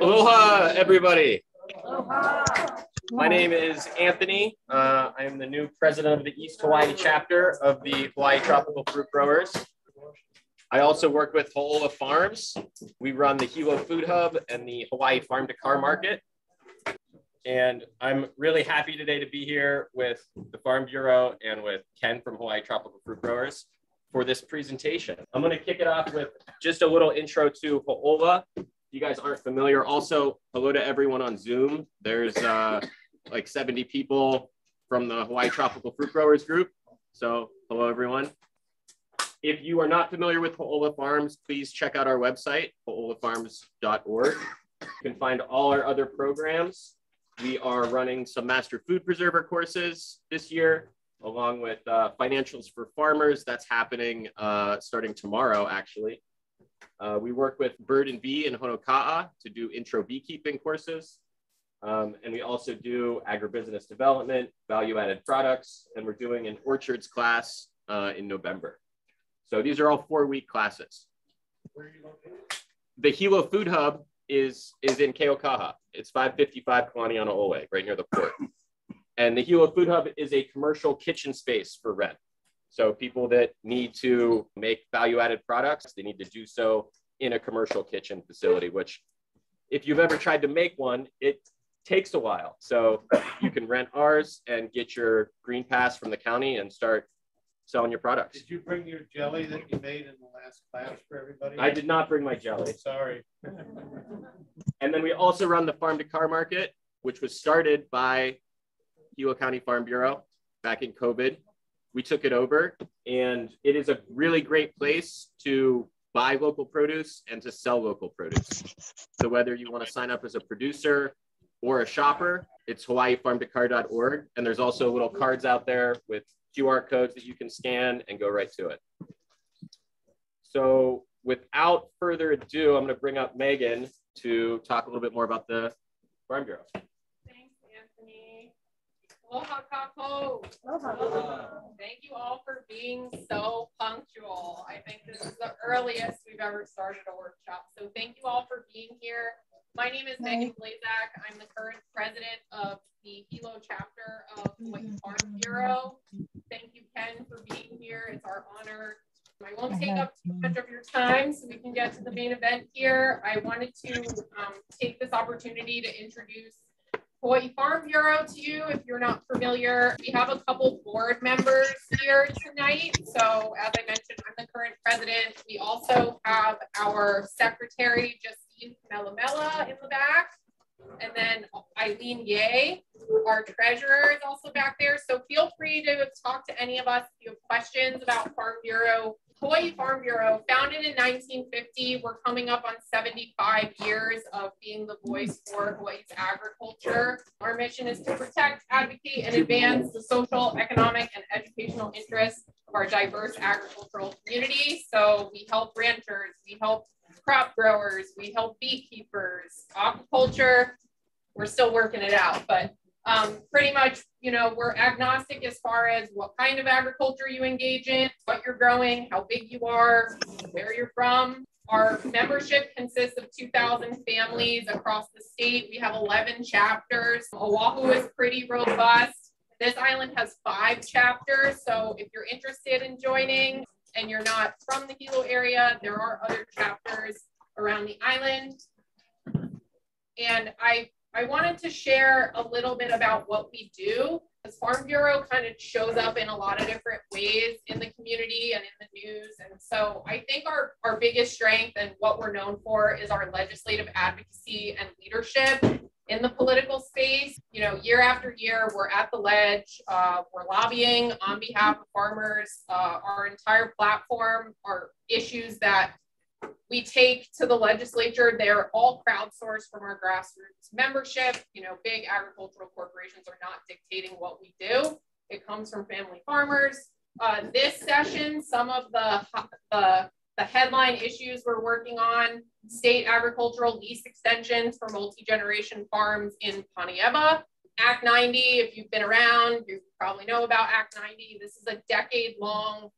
Aloha, everybody. Aloha. My name is Anthony. Uh, I am the new president of the East Hawaii chapter of the Hawaii Tropical Fruit Growers. I also work with Ho'ola Farms. We run the Hilo Food Hub and the Hawaii Farm to Car Market. And I'm really happy today to be here with the Farm Bureau and with Ken from Hawaii Tropical Fruit Growers for this presentation. I'm going to kick it off with just a little intro to Ho'ola. You guys aren't familiar, also hello to everyone on Zoom. There's uh, like 70 people from the Hawaii Tropical Fruit Growers group. So hello everyone. If you are not familiar with Ho'ola Farms, please check out our website, ho'olafarms.org. You can find all our other programs. We are running some master food preserver courses this year along with uh, financials for farmers. That's happening uh, starting tomorrow, actually. Uh, we work with Bird and Bee in Honoka'a to do intro beekeeping courses. Um, and we also do agribusiness development, value added products, and we're doing an orchards class uh, in November. So these are all four week classes. The Hilo Food Hub is, is in Keaukaha. It's 555 Kalanianaole, right near the port. And the Hilo Food Hub is a commercial kitchen space for rent. So people that need to make value-added products, they need to do so in a commercial kitchen facility, which if you've ever tried to make one, it takes a while. So you can rent ours and get your green pass from the county and start selling your products. Did you bring your jelly that you made in the last class for everybody? I did not bring my jelly. Sorry. and then we also run the farm to car market, which was started by Hilo County Farm Bureau back in COVID. We took it over, and it is a really great place to buy local produce and to sell local produce. So whether you want to sign up as a producer or a shopper, it's hawaiifarmtocar.org. And there's also little cards out there with QR codes that you can scan and go right to it. So without further ado, I'm going to bring up Megan to talk a little bit more about the Farm Bureau. Aloha kako. Thank you all for being so punctual. I think this is the earliest we've ever started a workshop. So thank you all for being here. My name is Megan Blazak. I'm the current president of the Hilo chapter of Hawaii Farm Bureau. Thank you, Ken, for being here. It's our honor. I won't take up too much of your time so we can get to the main event here. I wanted to um, take this opportunity to introduce Hawaii Farm Bureau to you if you're not familiar. We have a couple board members here tonight. So as I mentioned, I'm the current president. We also have our secretary, Justine Melamela in the back. And then Eileen Ye, our treasurer is also back there. So feel free to talk to any of us if you have questions about Farm Bureau Hawaii Farm Bureau, founded in 1950, we're coming up on 75 years of being the voice for Hawaii's agriculture. Our mission is to protect, advocate, and advance the social, economic, and educational interests of our diverse agricultural community. So we help ranchers, we help crop growers, we help beekeepers, aquaculture. We're still working it out, but um, pretty much, you know, we're agnostic as far as what kind of agriculture you engage in, what you're growing, how big you are, where you're from. Our membership consists of 2,000 families across the state. We have 11 chapters. Oahu is pretty robust. This island has five chapters. So if you're interested in joining and you're not from the Hilo area, there are other chapters around the island. And I I wanted to share a little bit about what we do. The Farm Bureau kind of shows up in a lot of different ways in the community and in the news. And so I think our, our biggest strength and what we're known for is our legislative advocacy and leadership in the political space. You know, year after year, we're at the ledge, uh, we're lobbying on behalf of farmers. Uh, our entire platform are issues that we take to the legislature. They're all crowdsourced from our grassroots membership. You know, big agricultural corporations are not dictating what we do. It comes from family farmers. Uh, this session, some of the, the, the headline issues we're working on, state agricultural lease extensions for multi-generation farms in Panieva. Act 90, if you've been around, you probably know about Act 90. This is a decade long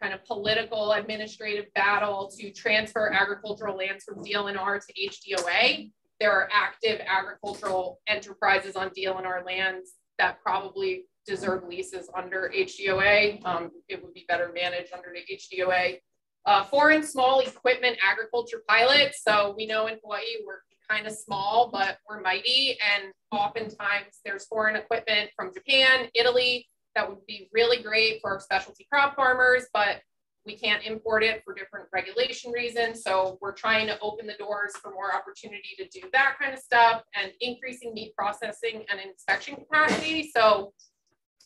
kind of political administrative battle to transfer agricultural lands from DLNR to HDOA. there are active agricultural enterprises on DLNR lands that probably deserve leases under HDOA. Um, it would be better managed under the HDOA. Uh, foreign small equipment agriculture pilot. So we know in Hawaii we're kind of small, but we're mighty. And oftentimes there's foreign equipment from Japan, Italy, that would be really great for our specialty crop farmers, but we can't import it for different regulation reasons. So we're trying to open the doors for more opportunity to do that kind of stuff and increasing meat processing and inspection capacity. So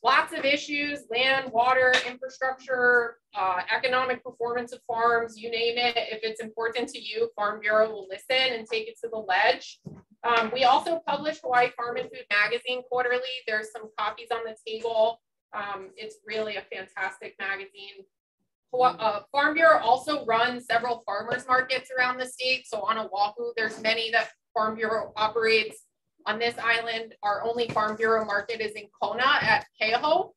lots of issues, land, water, infrastructure, uh, economic performance of farms, you name it. If it's important to you, Farm Bureau will listen and take it to the ledge. Um, we also publish Hawaii Farm and Food Magazine quarterly. There's some copies on the table. Um, it's really a fantastic magazine. Uh, Farm Bureau also runs several farmers markets around the state. So on Oahu, there's many that Farm Bureau operates. On this island, our only Farm Bureau market is in Kona at Keauhou.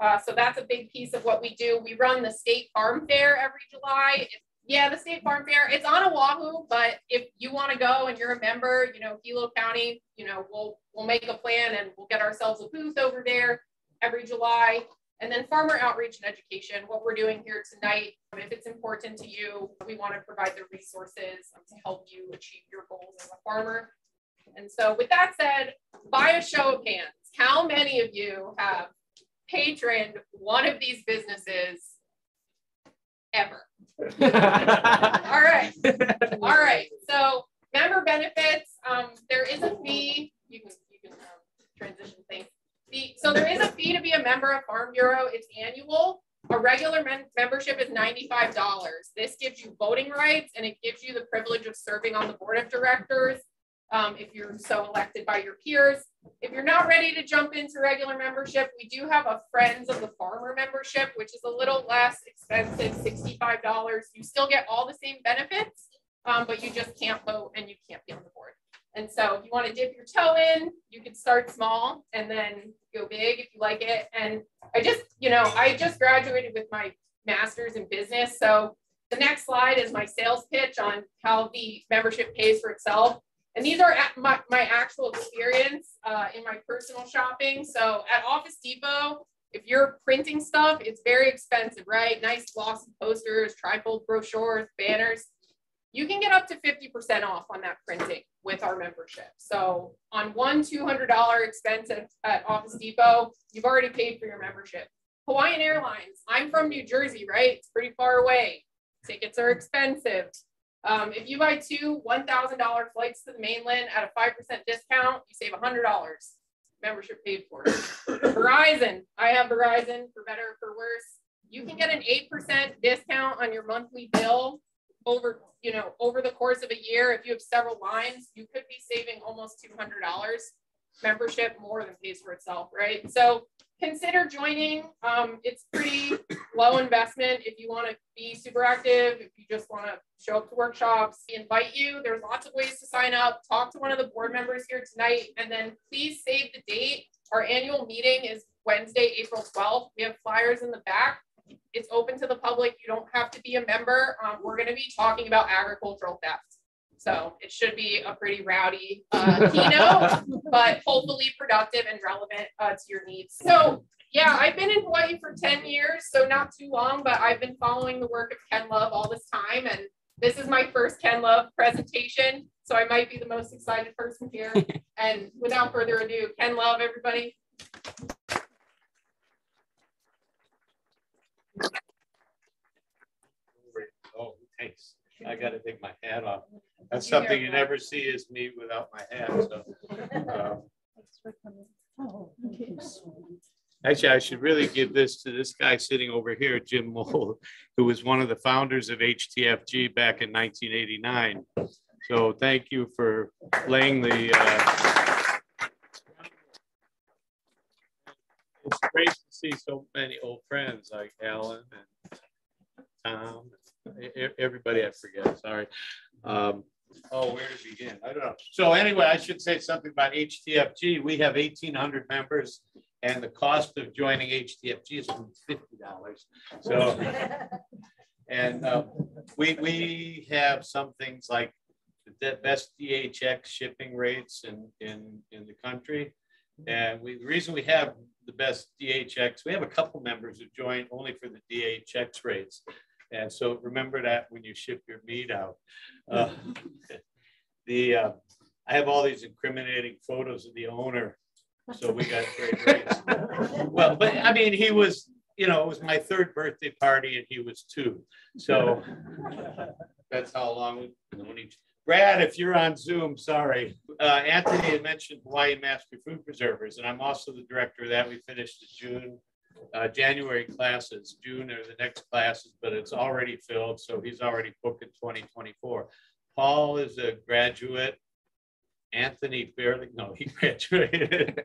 Uh, so that's a big piece of what we do. We run the state farm fair every July. It's, yeah, the state farm fair. It's on Oahu, but if you want to go and you're a member, you know, Hilo County, you know, we'll we'll make a plan and we'll get ourselves a booth over there every July. And then farmer outreach and education, what we're doing here tonight, if it's important to you, we want to provide the resources to help you achieve your goals as a farmer. And so with that said, by a show of hands, how many of you have patroned one of these businesses ever? All right. All right. So member benefits, um, there is a fee. You can, you can um, transition things. The, so there is a fee to be a member of Farm Bureau. It's annual. A regular membership is $95. This gives you voting rights and it gives you the privilege of serving on the board of directors um, if you're so elected by your peers. If you're not ready to jump into regular membership, we do have a Friends of the Farmer membership, which is a little less expensive, $65. You still get all the same benefits, um, but you just can't vote and you can't be on the board. And so if you want to dip your toe in, you can start small and then go big if you like it. And I just, you know, I just graduated with my master's in business. So the next slide is my sales pitch on how the membership pays for itself. And these are my, my actual experience uh, in my personal shopping. So at Office Depot, if you're printing stuff, it's very expensive, right? Nice glossy posters, trifold brochures, banners you can get up to 50% off on that printing with our membership. So on one $200 expense at, at, Office Depot, you've already paid for your membership. Hawaiian Airlines, I'm from New Jersey, right? It's pretty far away. Tickets are expensive. Um, if you buy two $1,000 flights to the mainland at a 5% discount, you save $100. Membership paid for. Verizon, I have Verizon for better or for worse. You can get an 8% discount on your monthly bill over you know, over the course of a year, if you have several lines, you could be saving almost $200 membership more than pays for itself, right? So consider joining. Um, it's pretty low investment if you want to be super active, if you just want to show up to workshops, we invite you. There's lots of ways to sign up. Talk to one of the board members here tonight, and then please save the date. Our annual meeting is Wednesday, April 12th. We have flyers in the back. It's open to the public. You don't have to be a member. Um, we're going to be talking about agricultural theft. So it should be a pretty rowdy uh, keynote, but hopefully productive and relevant uh, to your needs. So yeah, I've been in Hawaii for 10 years, so not too long, but I've been following the work of Ken Love all this time. And this is my first Ken Love presentation. So I might be the most excited person here. and without further ado, Ken Love, everybody. Oh, thanks. I got to take my hat off. That's something you never see is me without my hat. So, um, actually, I should really give this to this guy sitting over here, Jim Mole, who was one of the founders of HTFG back in 1989. So, thank you for laying the. Uh, it's great to see so many old friends like Alan and Tom, everybody I forget, sorry. Um, oh, where to begin? I don't know. So anyway, I should say something about HTFG. We have 1,800 members and the cost of joining HTFG is $50. So, and uh, we, we have some things like the the best DHL shipping rates in, in, in the country. And we, the reason we have the best DHL, we have a couple members who join only for the DHL rates. And so remember that when you ship your meat out. Uh, the uh, I have all these incriminating photos of the owner, so we got great rates. well, but I mean, he was, you know, it was my third birthday party, and he was two, so that's how long we've known each. Brad, if you're on Zoom, sorry. Uh, Anthony had mentioned Hawaii Master Food Preservers, and I'm also the director of that. We finished the June, uh, January classes. June are the next classes, but it's already filled, so he's already booked in 2024. Paul is a graduate. Anthony barely, no, he graduated.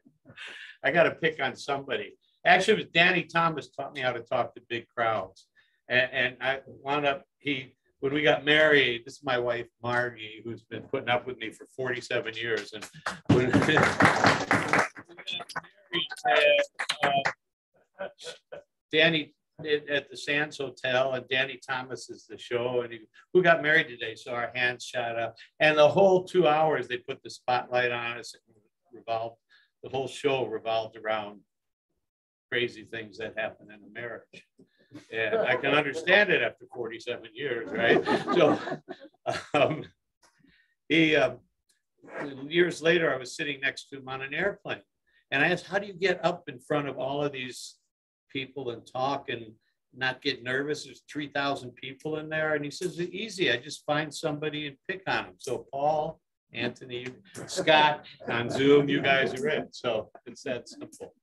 I got to pick on somebody. Actually, it was Danny Thomas taught me how to talk to big crowds. And, and I wound up, he when we got married, this is my wife, Margie, who's been putting up with me for 47 years. And when we got married, uh, Danny at the Sands Hotel, and Danny Thomas is the show, and he, who got married today. So our hands shot up. And the whole two hours, they put the spotlight on us and revolved, the whole show revolved around crazy things that happen in a marriage. And I can understand it after 47 years, right? So um, he, um, years later, I was sitting next to him on an airplane. And I asked, how do you get up in front of all of these people and talk and not get nervous? There's 3,000 people in there. And he says, easy. I just find somebody and pick on them. So Paul, Anthony, Scott on Zoom, you guys are in. So it's that simple.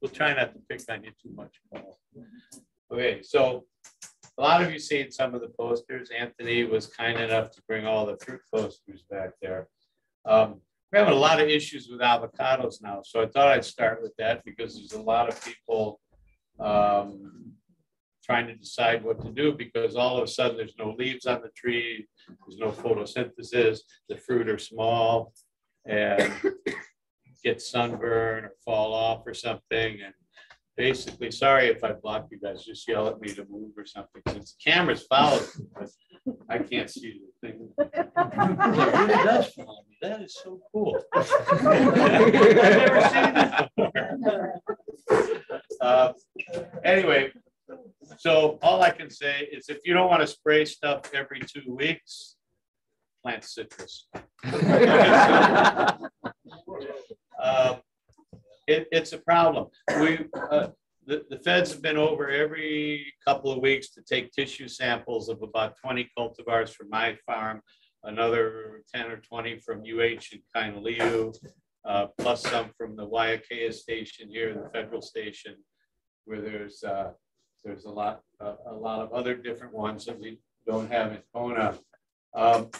We'll try not to pick on you too much, Paul. Okay, so a lot of you seen some of the posters. Anthony was kind enough to bring all the fruit posters back there. Um, we're having a lot of issues with avocados now, so I thought I'd start with that because there's a lot of people um, trying to decide what to do because all of a sudden there's no leaves on the tree, there's no photosynthesis, the fruit are small and get sunburn or fall off or something. And basically, sorry if I block you guys, just yell at me to move or something, since the camera's following me, but I can't see the thing. It really does follow me. That is so cool. I've never seen that before. Uh, Anyway, so all I can say is if you don't want to spray stuff every two weeks, plant citrus. Uh, it, it's a problem. We, uh, the, the feds have been over every couple of weeks to take tissue samples of about 20 cultivars from my farm, another 10 or 20 from UH and Kainaliu, uh, plus some from the Waiakea station here, the federal station, where there's uh, there's a lot uh, a lot of other different ones that we don't have in Kona. Um,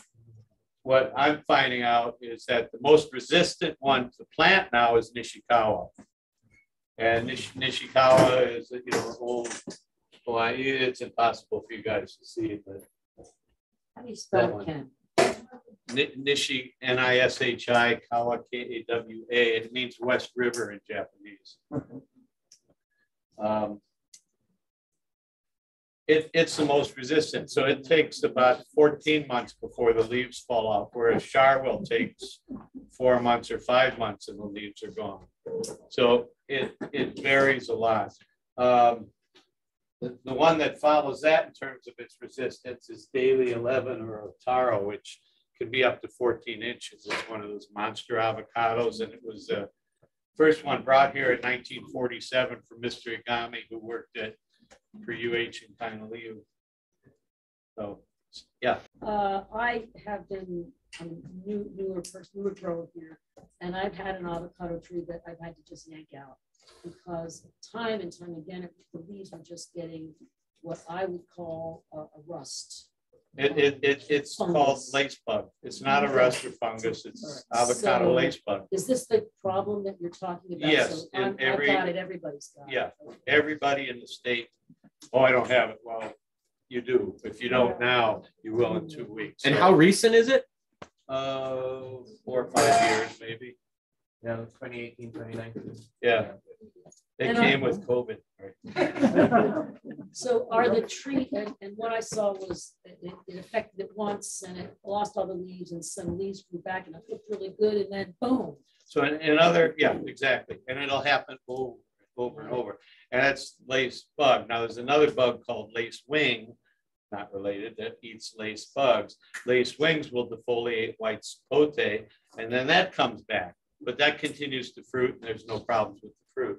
what I'm finding out is that the most resistant one to plant now is Nishikawa. And Nish Nishikawa is, you know, old, well, it's impossible for you guys to see but. How do you spell Ken? Nishi, N-I-S-H-I, Kawa, K-A-W-A, it means West River in Japanese. Um, it, it's the most resistant. So it takes about 14 months before the leaves fall off, whereas Sharwil takes four months or five months and the leaves are gone. So it, it varies a lot. Um, the, the one that follows that in terms of its resistance is Daily 11 or Otaro, which could be up to 14 inches. It's one of those monster avocados. And it was the first one brought here in 1947 from Mr. Igami, who worked at for UH and Kainaliu. So, yeah. Uh, I have been a new, newer person, newer grower here, and I've had an avocado tree that I've had to just yank out because time and time again, the leaves are just getting what I would call a, a rust. It, it, it, it's called Fungus. lace bug. It's not a rust or fungus, it's avocado So- lace bug. Is this the problem that you're talking about? Yes, So in I'm- I've every- got it, everybody's got it. Yeah, everybody in the state, oh, I don't have it. Well, you do. If you don't now, you will in two weeks. And So, how recent is it? Uh, four or five years, maybe. Yeah, 2018, 2019. Yeah. They And I- came with COVID. right? So are the tree, and, and what I saw was it, it- affected it once and it lost all the leaves and some leaves grew back and it looked really good and then boom. So in, in other, yeah, exactly. And it'll happen over, and over and over. And that's lace bug. Now, there's another bug called lace wing, not related, that eats lace bugs. Lace wings will defoliate white sapote, and then that comes back. But that continues to fruit, and there's no problems with the fruit.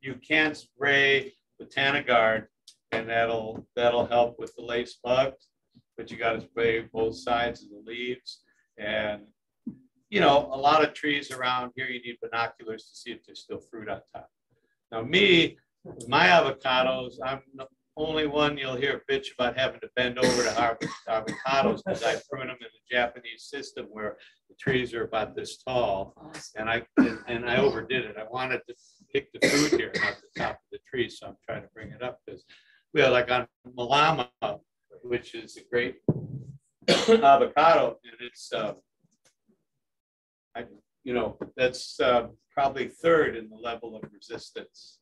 You can spray Botanigard, and that'll, that'll help with the lace bugs. But you gotta spray both sides of the leaves. And you know, a lot of trees around here, you need binoculars to see if there's still fruit on top. Now, me, my avocados, I'm the only one you'll hear a bitch about having to bend over to harvest avocados because I prune them in the Japanese system where the trees are about this tall. And I, and- and I overdid it. I wanted to pick the fruit here, not the top of the tree, so I'm trying to bring it up because we are like on Malama, which is a great avocado, and it's, uh, I, you know, that's uh, probably third in the level of resistance.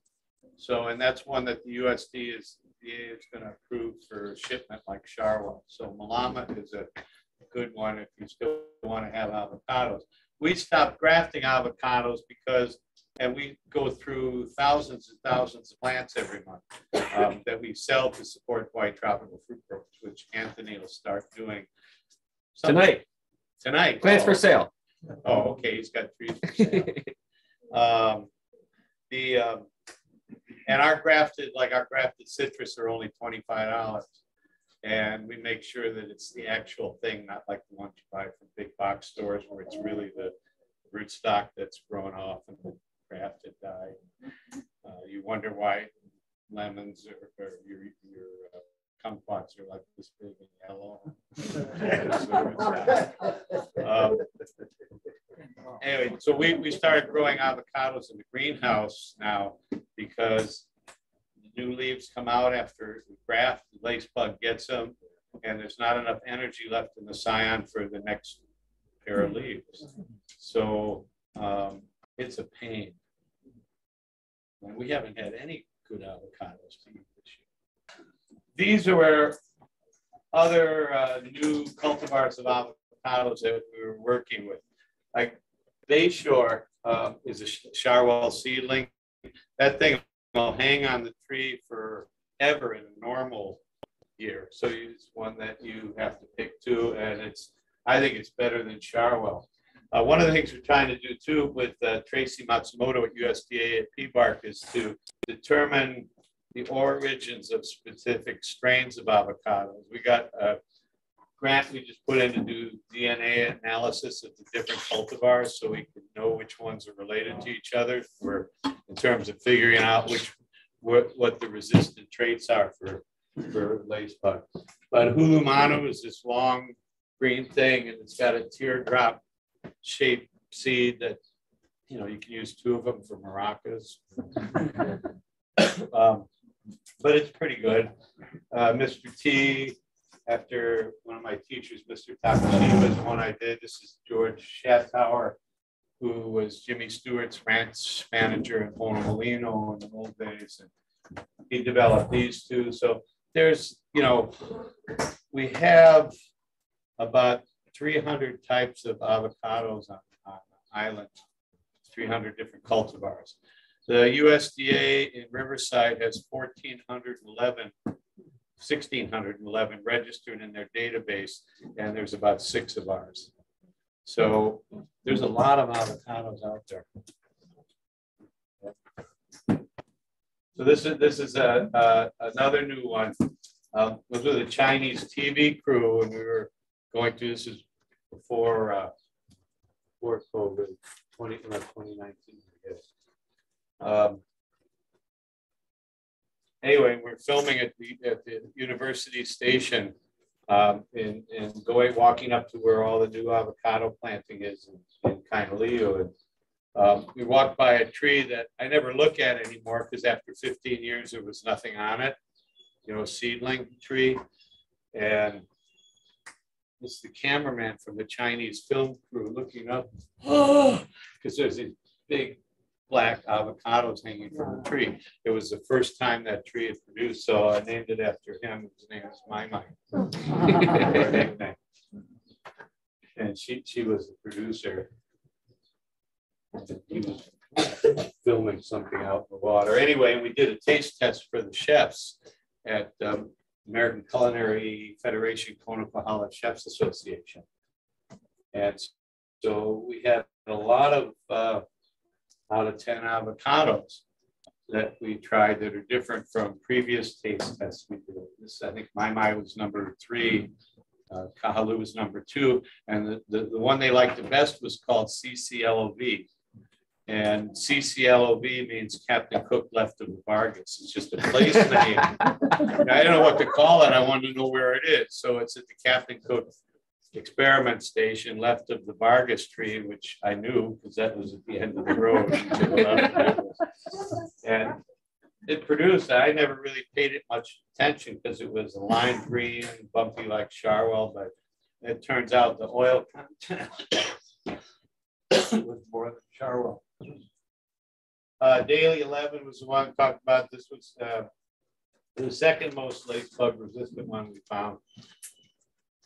So, and that's one that the USD is, is going to approve for shipment like Sharwil. So Malama is a good one if you still want to have avocados. We stopped grafting avocados because, and we go through thousands and thousands of plants every month um, that we sell to support white tropical fruit growers, which Anthony will start doing sometime- Tonight, Tonight. plants for Oh. sale. Oh, okay, he's got trees for sale. Um, the, um, and our grafted, like our grafted citrus are only twenty-five dollars. And we make sure that it's the actual thing, not like the ones you buy from big box stores where it's really the rootstock that's grown off and the grafted dye. Uh, you wonder why lemons or, or your, your uh, kumquats are like this big and yellow. Um, Anyway, so we, we started growing avocados in the greenhouse now because new leaves come out after the graft, the lace bug gets them, and there's not enough energy left in the scion for the next pair of leaves. So um, it's a pain. And we haven't had any good avocados to eat this year. These are other uh, new cultivars of avocados that we were working with. Like Bayshore um, is a Sharwil seedling. That thing will hang on the tree forever in a normal year. So it's one that you have to pick too, and it's, I think it's better than Sharwil. Uh, one of the things we're trying to do too with uh, Tracy Matsumoto at USDA at PBARC is to determine the origins of specific strains of avocados. We got a grant we just put in to do DNA analysis of the different cultivars so we can know which ones are related to each other. We're in terms of figuring out which what, what the resistant traits are for for lace bug. But Hulumanu is this long green thing and it's got a teardrop shaped seed that you know you can use two of them for maracas. um, but it's pretty good. Uh, Mr. T, after one of my teachers, Mr. Takashi, was one I did. This is George Schattauer, who was Jimmy Stewart's ranch manager in Molino in the old days. And he developed these two. So there's, you know, we have about 300 types of avocados on, on the island, 300 different cultivars. The USDA in Riverside has 1,411 1,611 registered in their database, and there's about six of ours. So there's a lot of avocados out there. So this is this is a, a another new one. Um, was with a Chinese TV crew, and we were going through this is before uh, before COVID, 20, uh, 2019, I guess. Um, anyway, we're filming at the, at the university station um, in, in going, walking up to where all the new avocado planting is in, in Kainaliu. And um, we walked by a tree that I never look at anymore because after 15 years, there was nothing on it, you know, seedling tree. And it's the cameraman from the Chinese film crew looking up, because there's these big black avocados hanging from the tree. It was the first time that tree had produced, so I named it after him. His name is My nickname. And she, she was the producer. He was filming something out in the water. Anyway, we did a taste test for the chefs at um, American Culinary Federation Kona Kohala Chefs Association. And so we had a lot of uh, out of 10 avocados that we tried that are different from previous taste tests we did. This, I think my my was number three, uh, Kahalu was number two, and the, the, the one they liked the best was called CCLOV. And CCLOV means Captain Cook left of the Vargas. It's just a place name. I don't know what to call it. I wanted to know where it is. So it's at the Captain Cook experiment station left of the Vargas tree, which I knew because that was at the end of the road. to the left. And it produced, I never really paid it much attention because it was a lime green, bumpy like Sharwil, but it turns out the oil content was more than Sharwil. Uh, Daily eleven was the one talked about. This was, uh, the second most lace bug resistant one we found.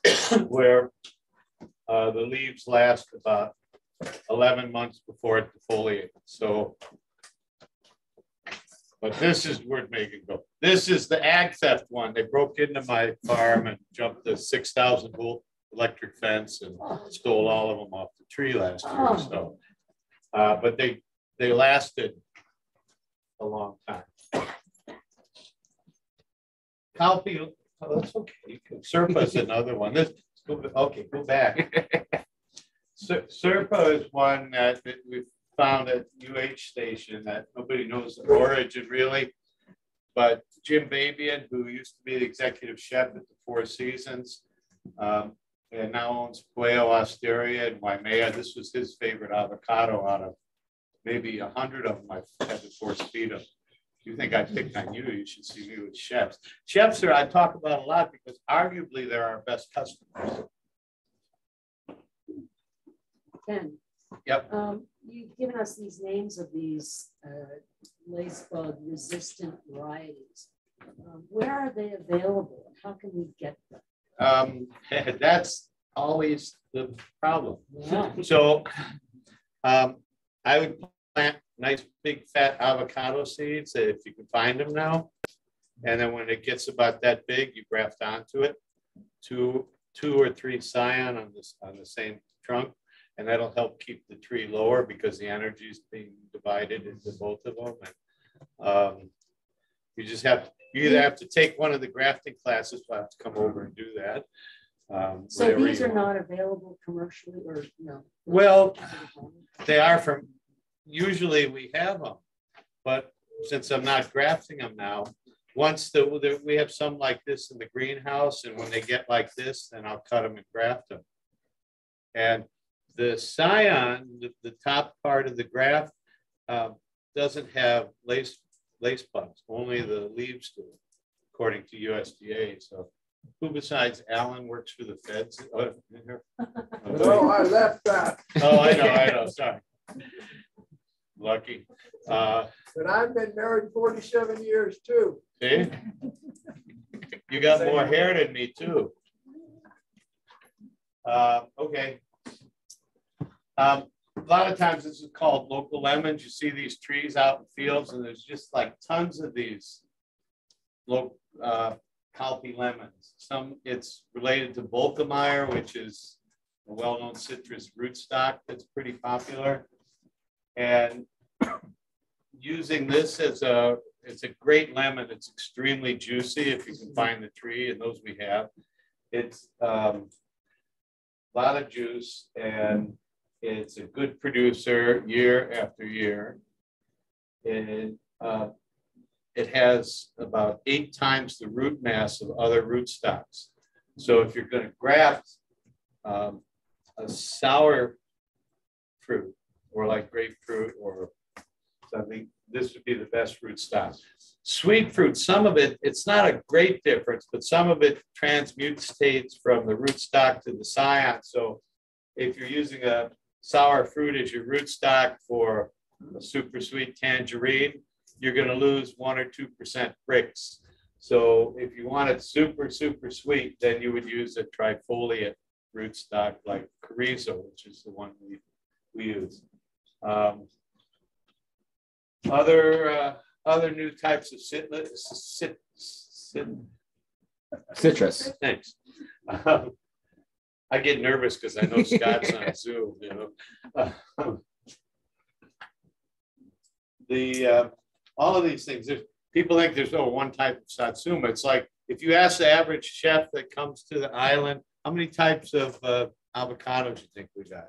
Where, uh, the leaves last about eleven months before it defoliates, so. But this is worth making go. This is the ag theft one. They broke into my farm and jumped the six thousand volt electric fence and stole all of them off the tree last year, so. Uh, but they, they lasted a long time. Calpy, oh, that's okay. You can- Serpa is another one. This, okay, go back. Ser- Serpa is one that that we found at UH station that nobody knows the origin really. But Jim Babian, who used to be the executive chef at the Four Seasons, um, and now owns Pueo's Osteria in Waimea. This was his favorite avocado out of maybe a hundred of them I've had to force feed him. If you think I picked on you, you should see me with chefs. Chefs are, I talk about a lot because arguably they're our best customers. Ken. Yep. Um, you've given us these names of these, uh, lace bug resistant varieties. Um, Where are they available? How can we get them? Um, that's always the problem. Yeah. So um, I would plant nice big fat avocado seeds if you can find them now. And then when it gets about that big, you graft onto it, two, two or three scion on this, on the same trunk. And that'll help keep the tree lower because the energy is being divided into both of them. And, um, You just have, you either have to take one of the grafting classes, we'll have to come over and do that. um, So whatever these you are want. not available commercially or no? Well, They are from, usually we have them, but since I'm not grafting them now, once the, the- we have some like this in the greenhouse, and when they get like this, then I'll cut them and graft them. And the scion, the, the top part of the graft, um, doesn't have lace, lace bugs, only the leaves do, according to USDA, so. Who besides Alan works for the feds? Oh. No, I left that, Oh, I know, I know, sorry. Lucky. Uh, but I've been married forty-seven years too. see? You got more hair than me too. Uh, okay. Um, a lot of times this is called local lemons. You see these trees out in fields and there's just like tons of these. Local, uh, lemons. Some, it's related to Volkamer, which is a well-known citrus rootstock that's pretty popular. And using this as a, it's a great lemon. It's extremely juicy if you can find the tree, and those we have. It's um, a lot of juice and it's a good producer year after year. And uh, it has about eight times the root mass of other rootstocks. So if you're going to graft um, a sour fruit or like grapefruit or something, this would be the fruit rootstock. Sweet fruit, some of it, it's not a great difference, but some of it transmutates from the rootstock to the scion. So if you're using a sour fruit as your rootstock for a super sweet tangerine, you're gonna lose one or two percent Brix. So if you want it super, super sweet, then you would use a trifoliate rootstock like Carrizo, which is the one we, we use. Um, Other, uh, other new types of citlet, cit, cit, Citrus. Thanks. Um, I get nervous because I know Scott's on Zoom, you know. The, uh, all of these things, there's, people think there's no one type of satsuma. It's like, if you ask the average chef that comes to the island, how many types of uh, avocados you think we got?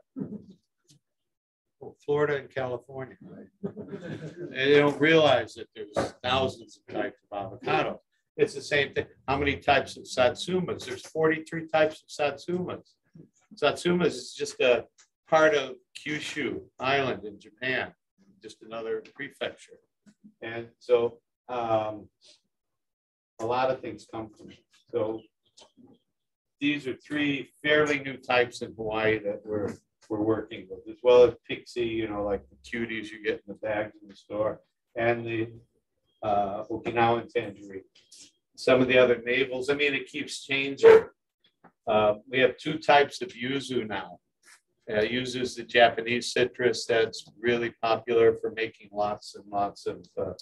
Well, Florida and California, right? And they don't realize that there's thousands of types of avocado. It's the same thing. How many types of satsumas? There's forty-three types of satsumas. Satsumas is just a part of Kyushu Island in Japan, just another prefecture. And so um, a lot of things come from it. So these are three fairly new types in Hawaii that we're, we're working with, as well as Pixie, you know, like the cuties you get in the bags in the store, and the uh, Okinawan tangerine. Some of the other navels, I mean, it keeps changing. Uh, we have two types of yuzu now. Uh, yuzu is the Japanese citrus that's really popular for making lots and lots of uh,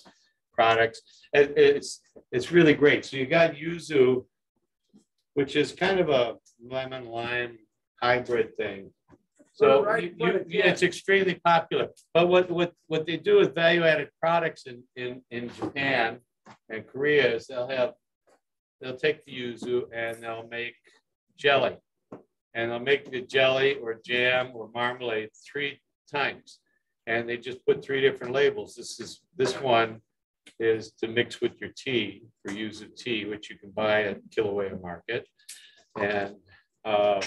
products. And it's it's really great. So you got yuzu, which is kind of a lemon lime hybrid thing. So Right, you, you, yeah, it's extremely popular. But what what what they do with value added products in in in Japan and Korea is they'll have they'll take the yuzu and they'll make jelly. And they'll make the jelly or jam or marmalade three times. And they just put three different labels. This is this one is to mix with your tea for yuzu tea, which you can buy at Kilauea Market. And um,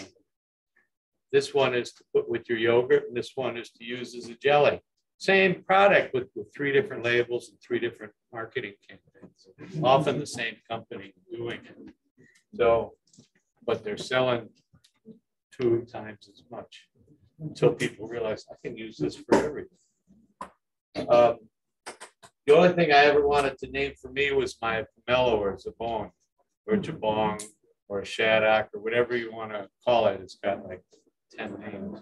this one is to put with your yogurt, and this one is to use as a jelly. Same product with, with three different labels and three different marketing campaigns. Often the same company doing it. So, but they're selling two times as much until people realize I can use this for everything. Um, the only thing I ever wanted to name for me was my pomelo or zabong or jabong or shaddock or whatever you want to call it. It's got like 10 names.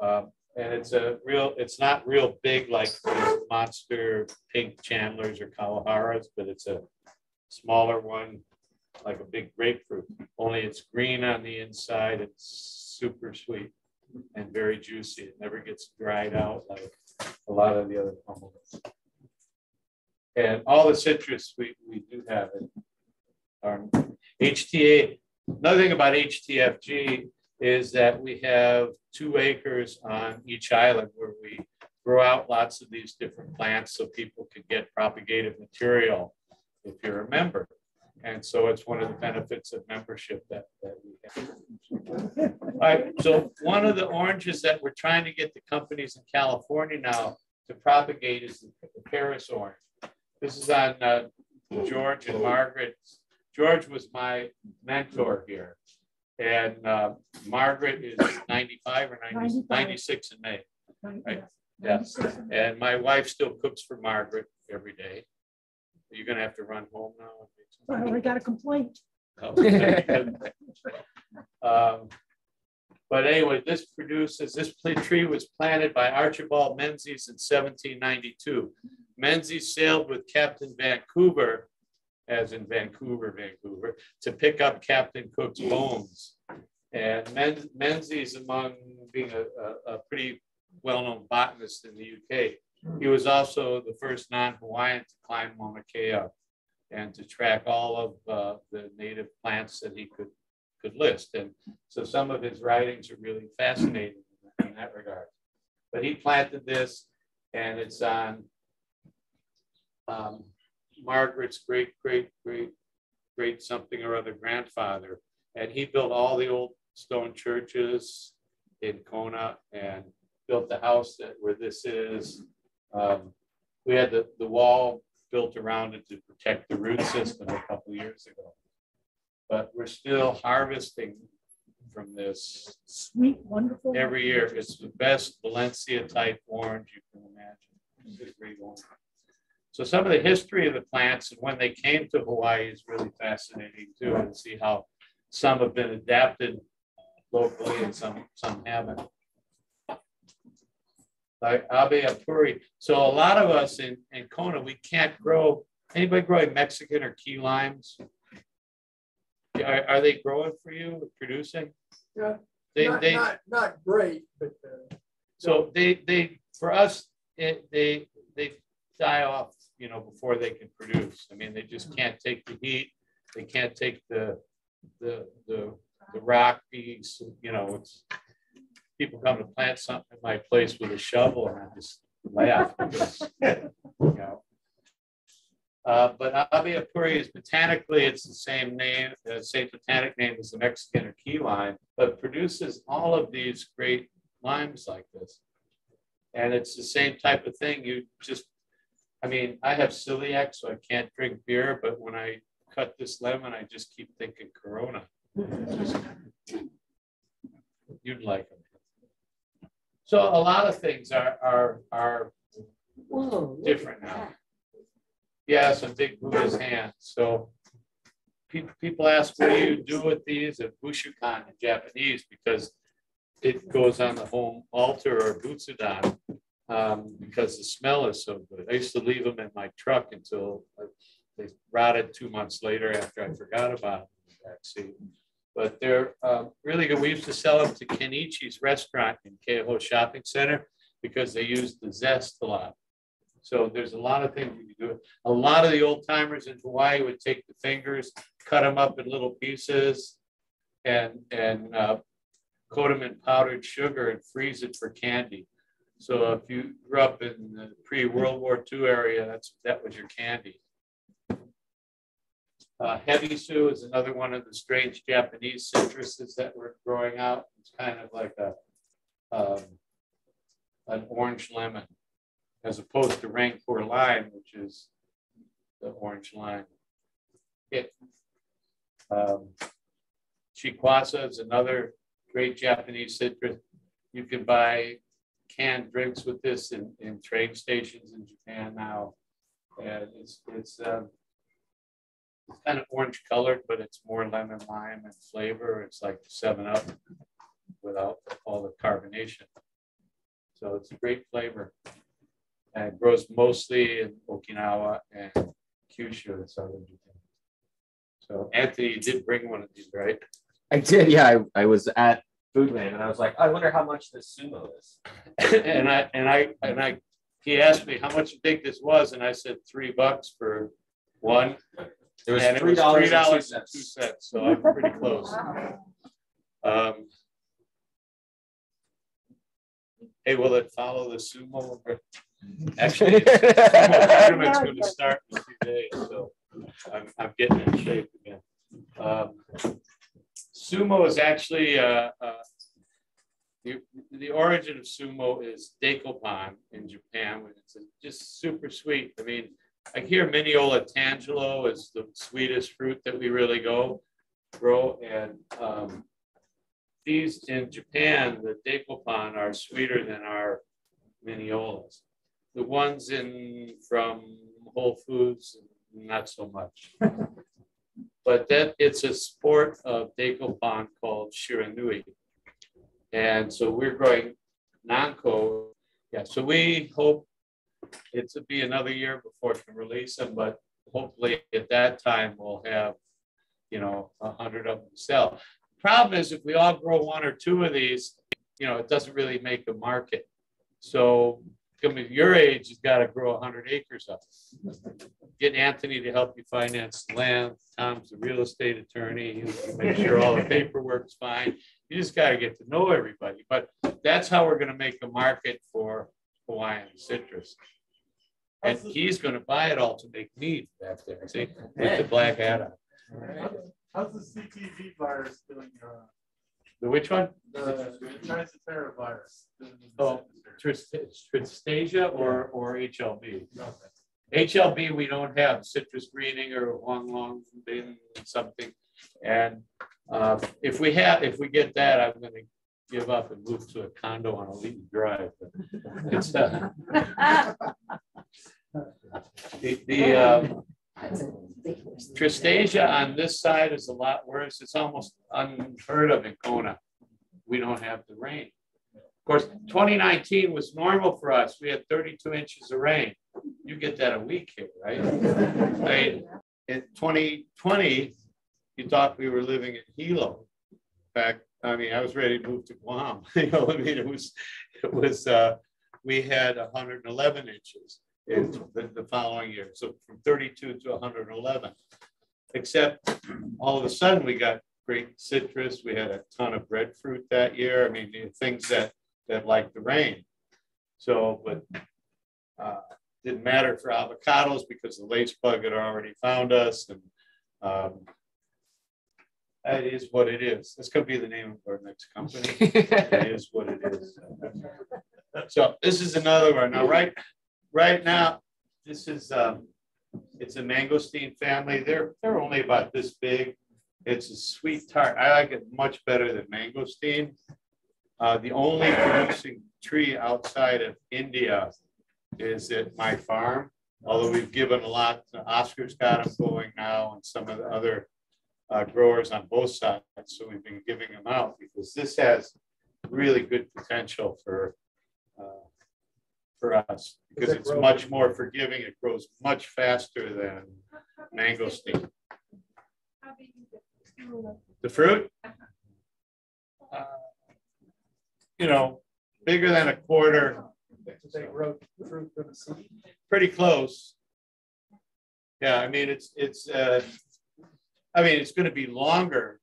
Um, and it's a real, it's not real big like monster pink chandlers or Kawaharas, but it's a smaller one, like a big grapefruit. Only it's green on the inside. It's super sweet and very juicy. It never gets dried out like a lot of the other pomelos. And all the citrus we, we do have in our HTA. Another thing about HTFG is that we have two acres on each island where we grow out lots of these different plants so people can get propagated material if you're a member. And so it's one of the benefits of membership that, that we have. All right, so one of the oranges that we're trying to get the companies in California now to propagate is the Paris orange. This is on uh, George and Margaret. George was my mentor here. And uh, Margaret is 95 or 90, 96 in May. Right. Yeah. And my wife still cooks for Margaret every day. You're gonna have to run home now. I already got a complaint. Um, But anyway, this produces, this tree was planted by Archibald Menzies in seventeen ninety-two. Menzies sailed with Captain Vancouver, as in Vancouver, Vancouver, to pick up Captain Cook's bones. And Men- Menzies, among being a, a, a pretty well-known botanist in the UK, he was also the first non-Hawaiian to climb Mauna Kea and to track all of uh, the native plants that he could could list. And so some of his writings are really fascinating in that regard. But he planted this, and it's on um, Margaret's great, great, great, great something or other grandfather. And he built all the old stone churches in Kona and built the house that where this is. Um, we had the, the wall built around it to protect the root system a couple years ago. But we're still harvesting from this Sweet, wonderful. every year. It's the best Valencia type orange you can imagine. Is a great one. So some of the history of the plants and when they came to Hawaii is really fascinating too, and see how some have been adapted locally and some, some haven't. Like Abe Apuri. So a lot of us in, in Kona, we can't grow, anybody growing Mexican or key limes? Are, are they growing for you, producing? Yeah, They, Not, they, not, not great, but, uh, so they, they, for us, it, they, they die off, you know, before they can produce. I mean, they just can't take the heat. They can't take the, the, the, the rocky, you know, it's, people come to plant something in my place with a shovel and I just laugh. because, you know. Uh, but Abiapuri is botanically, it's the same name, the same botanic name as the Mexican or key lime, but produces all of these great limes like this. And it's the same type of thing. You just, I mean, I have celiac, so I can't drink beer, but when I cut this lemon, I just keep thinking Corona. You'd like them. So a lot of things are, are, are Whoa. different now. that. Yeah, some big Buddha's hands. So people, people ask, what do you do with these at Bushukan in Japanese? Because it goes on the home altar or butsudan um, because the smell is so good. I used to leave them in my truck until uh, they rotted two months later after I forgot about them in the back seat. But they're um, really good. We used to sell them to Kenichi's restaurant in Keauhou Shopping Center because they use the zest a lot. So there's a lot of things you can do. A lot of the old timers in Hawaii would take the fingers, cut them up in little pieces, and and uh, coat them in powdered sugar and freeze it for candy. So if you grew up in the pre-World War II area, that's that was your candy. Uh, Hebesu is another one of the strange Japanese citruses that were growing out. It's kind of like a um, an orange lemon as opposed to Rangpur lime, which is the orange lime. It, um, Shikuwasa is another great Japanese citrus. You can buy canned drinks with this in, in train stations in Japan now. And it's, it's, um, it's kind of orange colored, but it's more lemon lime and flavor. It's like seven up without all the carbonation. So it's a great flavor and it grows mostly in Okinawa and Kyushu in southern Japan. So Anthony, you did bring one of these, right? I did, yeah. I, I was at Foodland and I was like, I wonder how much this sumo is. and I and I and I he asked me how much you think this was, and I said three bucks for one. It was and three dollars and two $3.02, cents. So I'm pretty close. Um, hey, will it follow the sumo? Actually, sumo tournament's going to start in a few days, so I'm, I'm getting in shape again. Um, sumo is actually uh, uh, the, the origin of sumo is Dekopon in Japan. when It's just super sweet. I mean, I hear Minneola tangelo is the sweetest fruit that we really go grow, and um, these in Japan, the Dekopon are sweeter than our Minneolas. The ones in from Whole Foods, not so much. but that it's a sport of Dekopon called Shiranui. And so we're growing Nanko. Yeah, so we hope it to be another year before it can release them, but hopefully at that time we'll have, you know, a hundred of them sell. Problem is if we all grow one or two of these, you know, it doesn't really make a market. So coming your age, you've got to grow hundred acres of it. Get Anthony to help you finance land. Tom's the real estate attorney. He'll make sure all the paperwork's fine. You just got to get to know everybody. But that's how we're going to make a market for Hawaiian citrus. And he's going to buy it all to make mead back there. See, with the black hat on. How's the CTV virus doing? Uh, The which one? the tristeza virus? doing in the Oh, Tristeza or, or HLB? HLB, we don't have citrus greening or long, long bin something. And uh, if we have, if we get that, I'm gonna give up and move to a condo on a Leeton Drive. but It's, uh, the, the, Tristeza on this side is a lot worse. It's almost unheard of in Kona. We don't have the rain. Of course, 2019 was normal for us. We had 32 inches of rain. You get that a week here, right? Right? In 2020, you thought we were living in Hilo. In fact, I mean, I was ready to move to Guam. You know, I mean, it was, it was, uh, we had 111 inches in the, the following year. So from 32 to 111. Except all of a sudden we got great citrus. We had a ton of breadfruit that year. I mean, things that that like the rain. So, but uh, didn't matter for avocados because the lace bug had already found us, and um, that is what it is. That's going to be the name of our next company. it is what it is. So this is another one. Now, right, right now, this is um, it's a mangosteen family. They're they're only about this big. It's a sweet tart. I like it much better than mangosteen. Uh, the only producing tree outside of India is at my farm. Although we've given a lot, Oscar's got them going now, and some of the other uh, growers on both sides. So we've been giving them out because this has really good potential for uh, for us because it's much more forgiving. It grows much faster than mangosteen. The fruit, uh, you know, bigger than a quarter, They wrote fruit from the seed. pretty close. Yeah, I mean, it's, it's, uh, I mean, it's gonna be longer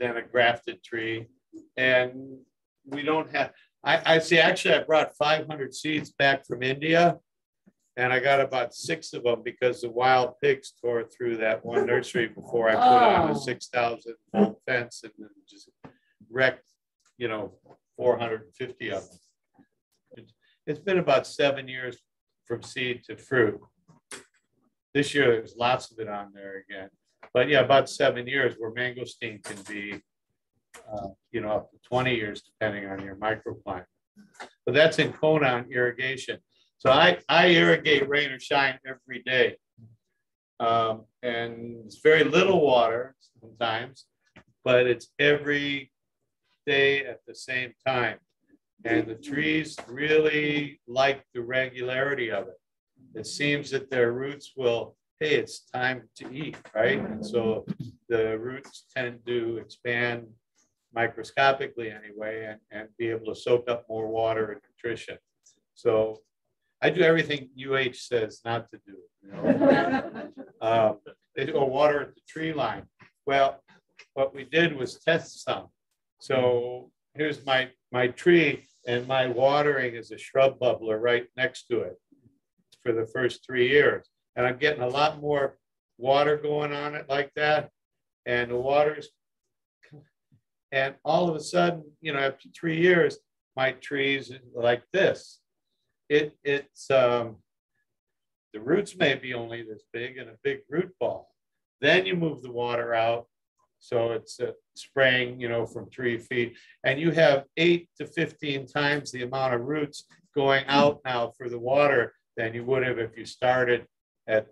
than a grafted tree. And we don't have, I, I see, actually, I brought five hundred seeds back from India. And I got about six of them because the wild pigs tore through that one nursery before I put on Oh. a six thousand volt fence and then just wrecked, you know, four hundred and fifty of them. It's- It's been about seven years from seed to fruit. This year, there's lots of it on there again. But yeah, about seven years where mangosteen can be, uh, you know, up to twenty years depending on your microclimate. But that's in Kona on irrigation. So I, I irrigate rain or shine every day. Um, and it's very little water sometimes, but it's every day at the same time. And the trees really like the regularity of it. It seems that their roots will, hey, it's time to eat, right? And so the roots tend to expand microscopically anyway and, and be able to soak up more water and nutrition. So I do everything UH says not to do. you know. Um, They go water at the tree line. Well, what we did was test some. So here's my, my tree and my watering is a shrub bubbler right next to it for the first three years. And I'm getting a lot more water going on it like that. And the water's, and all of a sudden, you know, after three years, my trees like this. It, it's, um, the roots may be only this big and a big root ball. Then you move the water out. So it's uh, spraying, you know, from three feet and you have eight to 15 times the amount of roots going out now for the water than you would have if you started at,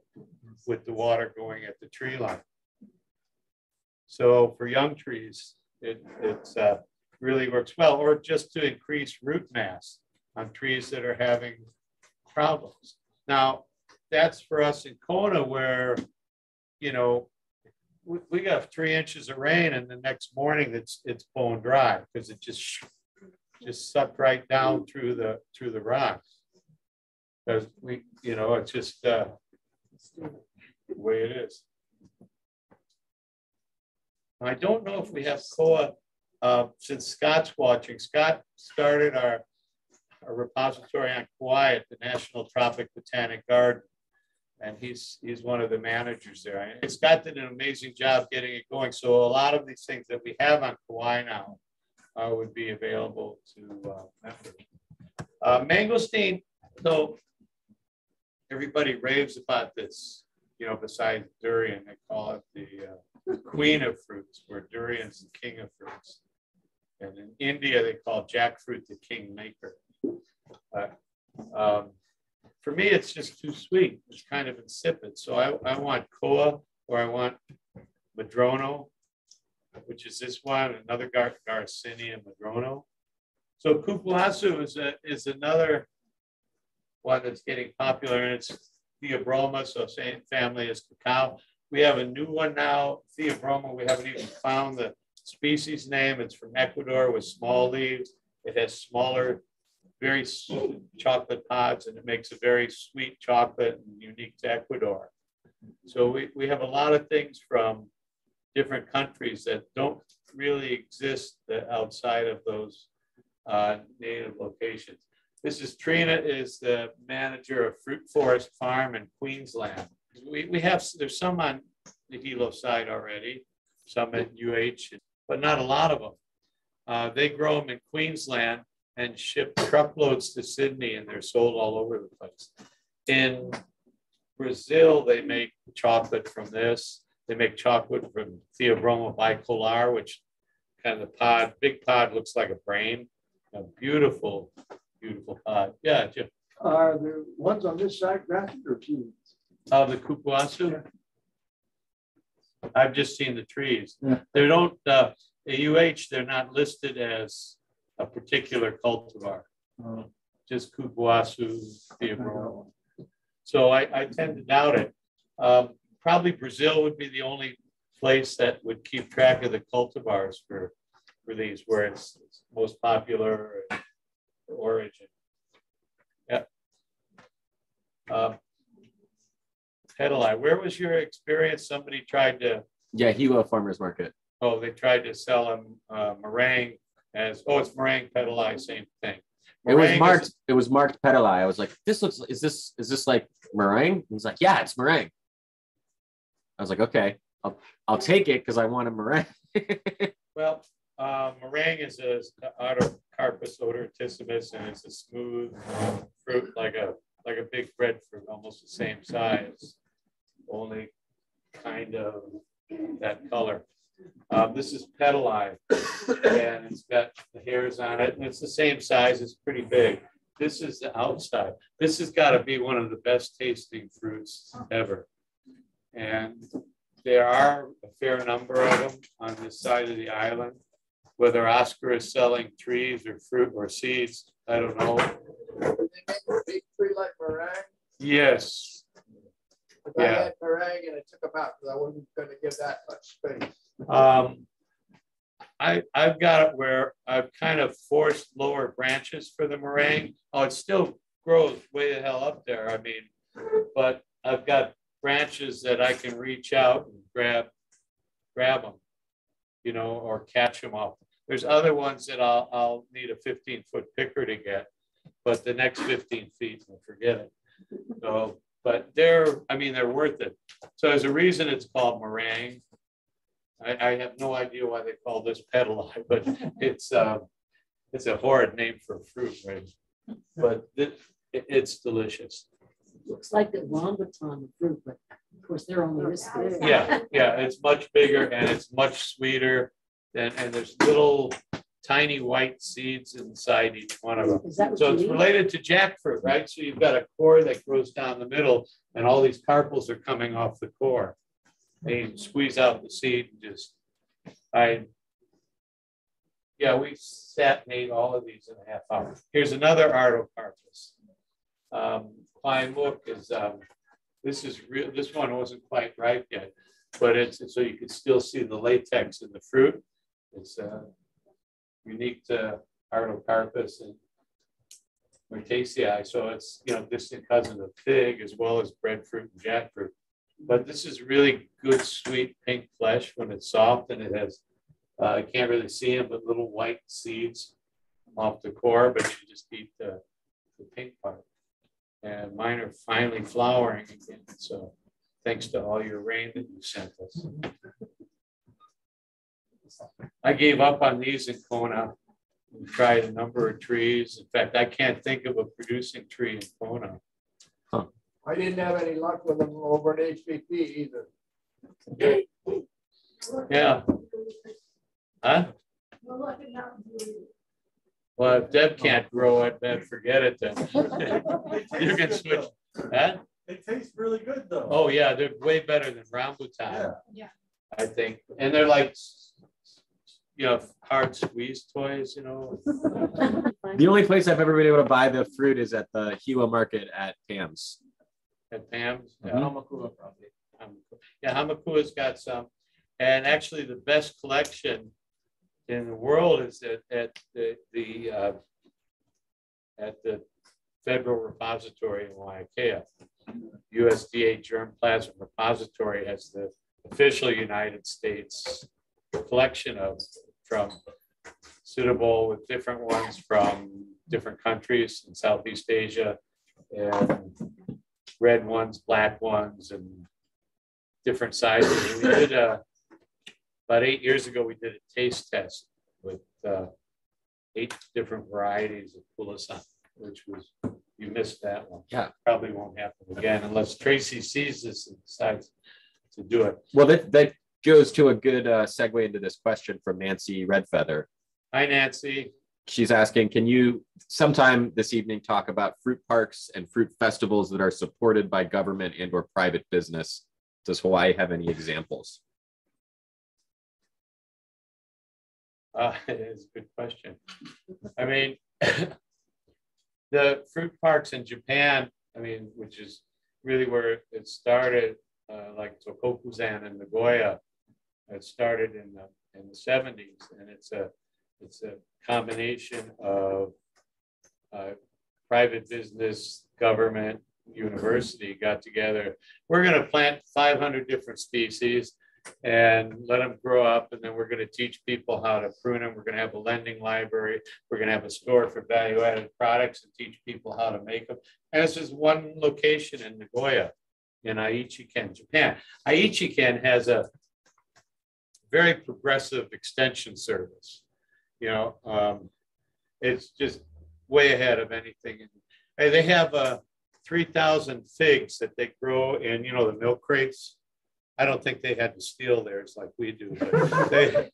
with the water going at the tree line. So for young trees, it, it's, uh, really works well, or just to increase root mass on trees that are having problems. Now, that's for us in Kona where, you know, we, we got three inches of rain and the next morning it's, it's bone dry because it just, just sucked right down through the, through the rocks. Because we, you know, it's just, uh, the way it is. I don't know if we have COA, uh, since Scott's watching. Scott started our, our repository on Kauai at the National Tropic Botanic Garden. And he's, he's one of the managers there. And Scott did an amazing job getting it going. So a lot of these things that we have on Kauai now uh, would be available to uh, members. Uh, mangosteen, so everybody raves about this, you know, besides durian, they call it the uh, queen of fruits, where durian's the king of fruits. And in India, they call jackfruit the kingmaker. But um, for me, it's just too sweet. It's kind of insipid. So I, I want Koa or I want Madrono, which is this one, another Gar Garcinia Madrono. So Cupuaçu is, a, is another one that's getting popular and it's the Theobroma, so same family as cacao. We have a new one now, Theobroma. We haven't even found the species name. It's from Ecuador with small leaves. It has smaller, very chocolate pods, and it makes a very sweet chocolate and unique to Ecuador. So we, we have a lot of things from different countries that don't really exist outside of those uh, native locations. This is Trina is the manager of Fruit Forest Farm in Queensland. We, we have, there's some on the Hilo side already, some at UH, but not a lot of them. Uh, they grow them in Queensland and ship truckloads to Sydney and they're sold all over the place. In Brazil, they make chocolate from this. They make chocolate from Theobroma bicolor, which kind of the pod, big pod looks like a brain. A beautiful, beautiful pod. Yeah, Jim. Are the ones on this side grafted or seeds? Uh, the cupuaçu? I've just seen the trees. Yeah. They don't, uh, UH, they're not listed as a particular cultivar, Uh, just cupuaçu, theobroma. So I, I tend to doubt it. Um, probably Brazil would be the only place that would keep track of the cultivars for, for these, where it's, it's most popular origin. Yeah. Um, Pedalai, where was your experience? Somebody tried to, Yeah, Hilo Farmers Market. oh, they tried to sell them uh, marang as, oh, it's marang Pedalai, same thing. It was Marang is- marked. It was marked Pedalai. I was like, "This looks. Is this? Is this like marang?" He's like, "Yeah, it's marang." I was like, "Okay, I'll I'll take it because I want a marang." Well, uh, marang is a Artocarpus odoratissimus, and it's a smooth fruit, like a like a big breadfruit, almost the same size, only kind of that color. Um, this is Pedalai, and it's got the hairs on it, and it's the same size. It's pretty big. This is the outside. This has got to be one of the best tasting fruits ever. And there are a fair number of them on this side of the island. Whether Oscar is selling trees or fruit or seeds, I don't know. They make a big tree like marang. Yes, I Yeah. had marang and I took them out because I wasn't gonna give that much space. um, I, I've got it where I've kind of forced lower branches for the marang. Oh, it still grows way the hell up there. I mean, but I've got branches that I can reach out and grab, grab them, you know, or catch them up. There's other ones that I'll, I'll need a 15 foot picker to get, but the next 15 feet, I'll forget it. So, but they're, I mean, they're worth it. So there's a reason it's called marang. I, I have no idea why they call this pedalai, but it's, uh, it's a horrid name for fruit, right? But it, it- it's delicious. Looks like the rambutan of fruit, but of course, they're only this big. Yeah, yeah, it's much bigger and it's much sweeter. And, and there's little tiny white seeds inside each one of them. Is that what So it's eat? related to jackfruit, right? So you've got a core that grows down the middle and all these carpels are coming off the core. They squeeze out the seed and just, I. Yeah, we sat and ate all of these in a half hour. Here's another artocarpus. Um, Kwai Muk is, um, this is real, this one wasn't quite ripe yet, but it's, so you can still see the latex in the fruit. It's, uh, unique to artocarpus and Moraceae, so it's, you know, distant cousin of fig as well as breadfruit and jackfruit. But this is really good, sweet pink flesh when it's soft and it has, uh, I can't really see them, but little white seeds off the core, but you just eat the, the pink part. And mine are finally flowering again, so thanks to all your rain that you sent us. I gave up on these in Kona. We tried a number of trees. In fact, I can't think of a producing tree in Kona. I didn't have any luck with them over at HVP either. Yeah. Huh? Well, if Deb can't grow it, then forget it then. You can switch. Huh? They taste really good though. Oh, yeah, they're way better than rambutan. Yeah. Yeah. I think, and they're like, you know, hard squeeze toys, you know. The only place I've ever been able to buy the fruit is at the Hua Market at Pam's. At Pam's. Yeah, Mhm. Hamakua probably. Hamakua. Yeah, Hamakua's got some. And actually, the best collection in the world is at, at the, the, uh, at the Federal Repository in Waiakea. USDA Germplasm Repository has the official United States collection of, from suitable with different ones from different countries in Southeast Asia and red ones, black ones, and different sizes. We did a, about eight years ago, we did a taste test with uh, eight different varieties of Pulasan, which was, you missed that one. Yeah. Probably won't happen again unless Tracy sees this and decides to do it. Well, that, that goes to a good uh, segue into this question from Nancy Redfeather. Hi, Nancy. She's asking, can you sometime this evening talk about fruit parks and fruit festivals that are supported by government and or private business? Does Hawaii have any examples? Uh, it's a good question. I mean, the fruit parks in Japan, I mean, which is really where it started, uh, like Togokusan and Nagoya. It started in the in the seventies, and it's a it's a combination of uh, private business, government, university got together. We're going to plant 500 different species and let them grow up. And then we're going to teach people how to prune them. We're going to have a lending library. We're going to have a store for value added products and teach people how to make them. And this is one location in Nagoya in Aichi-ken, Japan. Aichi-ken has a very progressive extension service. You know, um, it's just way ahead of anything. And they have uh, 3,000 figs that they grow in, you know, the milk crates. I don't think they had to steal theirs like we do, they,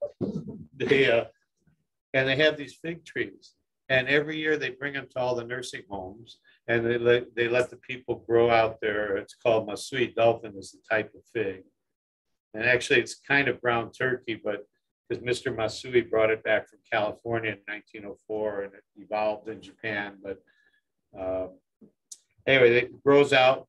they, uh, and they have these fig trees. And every year they bring them to all the nursing homes and they let, they let the people grow out there. It's called Masui Dauphine is the type of fig. And actually it's kind of brown turkey, but because Mr. Masui brought it back from California in 1904 and it evolved in Japan. But uh, anyway, it grows out.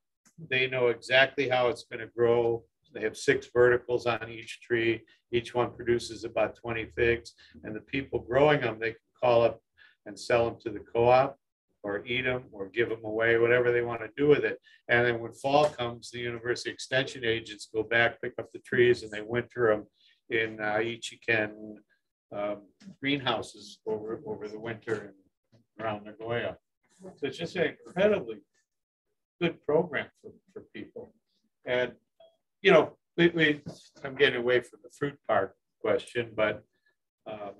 They know exactly how it's going to grow. They have six verticals on each tree. Each one produces about 20 figs. And the people growing them, they can call up and sell them to the co-op or eat them or give them away, whatever they want to do with it. And then when fall comes, the university extension agents go back, pick up the trees and they winter them in uh, Aichi-ken um, greenhouses over, over the winter around Nagoya. So it's just an incredibly good program for, for people. And, you know, we, we, I'm getting away from the fruit park question, but um,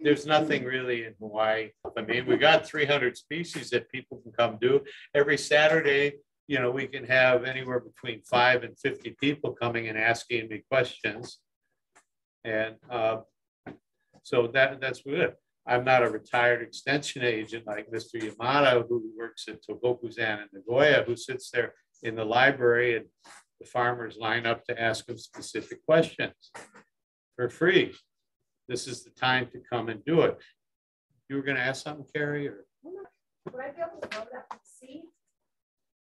there's nothing really in Hawaii. I mean, we got 300 species that people can come do. Every Saturday, you know, we can have anywhere between five and 50 people coming and asking me questions. And uh, so that that's good. I'm not a retired extension agent like Mr. Yamada, who works at Togokusan and Nagoya, who sits there in the library and the farmers line up to ask him specific questions for free. This is the time to come and do it. You were going to ask something, Carrie? Or? Would I be able to grow that from seed?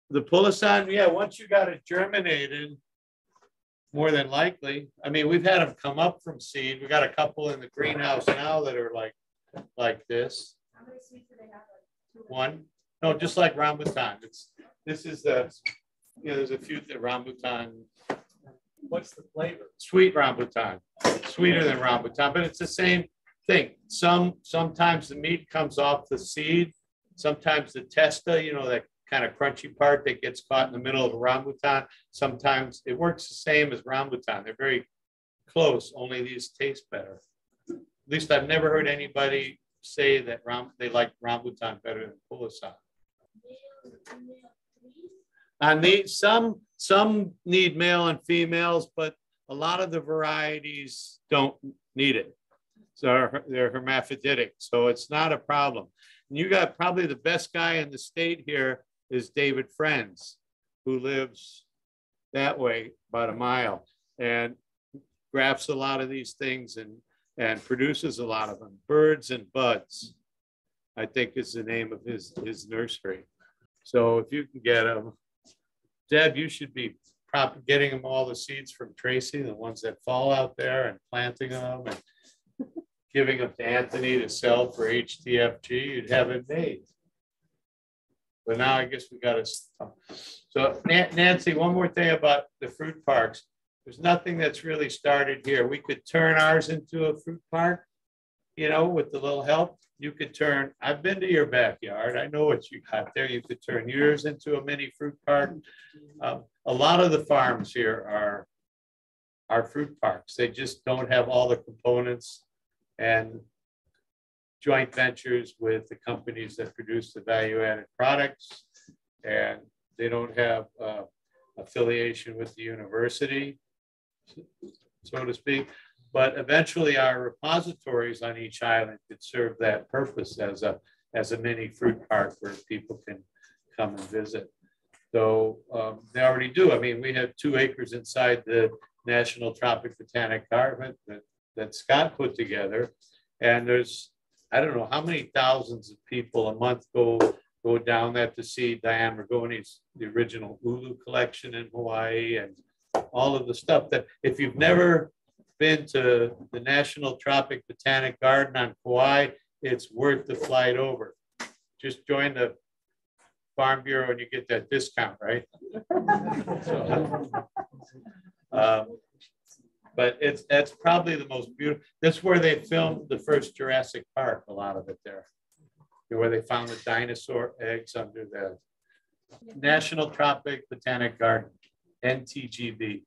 The Pulasan, yeah, once you got it germinated, more than likely. I mean, we've had them come up from seed. We got a couple in the greenhouse now that are like like this. How many seeds do they have? Like? One, no, just like rambutan. It's this is the you know, there's a few the rambutan, What's the flavor? sweet rambutan, sweeter than rambutan, but it's the same thing. Some sometimes the meat comes off the seed, sometimes the testa, you know, that kind of crunchy part that gets caught in the middle of the rambutan. Sometimes it works the same as rambutan. They're very close, only these taste better. At least I've never heard anybody say that ram, they like rambutan better than pulasan. Some, some need male and females, but a lot of the varieties don't need it. they're, they're hermaphroditic, so it's not a problem. And you got probably the best guy in the state here is David Friends, who lives that way about a mile and grafts a lot of these things and and produces a lot of them. Birds and Buds, I think is the name of his his nursery. So if you can get them, Deb, you should be getting them all the seeds from Tracy, the ones that fall out there and planting them and giving them to Anthony to sell for HTFG, you'd have it made. But now I guess we got to. Um, so Nancy, one more thing about the fruit parks. There's nothing that's really started here. We could turn ours into a fruit park, you know, with a little help. You could turn, I've been to your backyard. I know what you got there. You could turn yours into a mini fruit park. Um, a lot of the farms here are, are fruit parks. They just don't have all the components and joint ventures with the companies that produce the value added products. And they don't have uh, affiliation with the university, so to speak. But eventually our repositories on each island could serve that purpose as a, as a mini fruit park where people can come and visit. So um, they already do. I mean, we have two acres inside the National Tropic Botanic Garden that, that Scott put together. And there's, I don't know how many thousands of people a month go go down there to see Diane Ragone's the original Ulu collection in Hawaii and all of the stuff that if you've never been to the National Tropic Botanic Garden on Kauai, it's worth the flight over. Just join the Farm Bureau and you get that discount, right? so, um, but it's that's probably the most beautiful. That's where they filmed the first Jurassic Park. A lot of it there, where they found the dinosaur eggs under the National Tropic Botanic Garden, NTGB.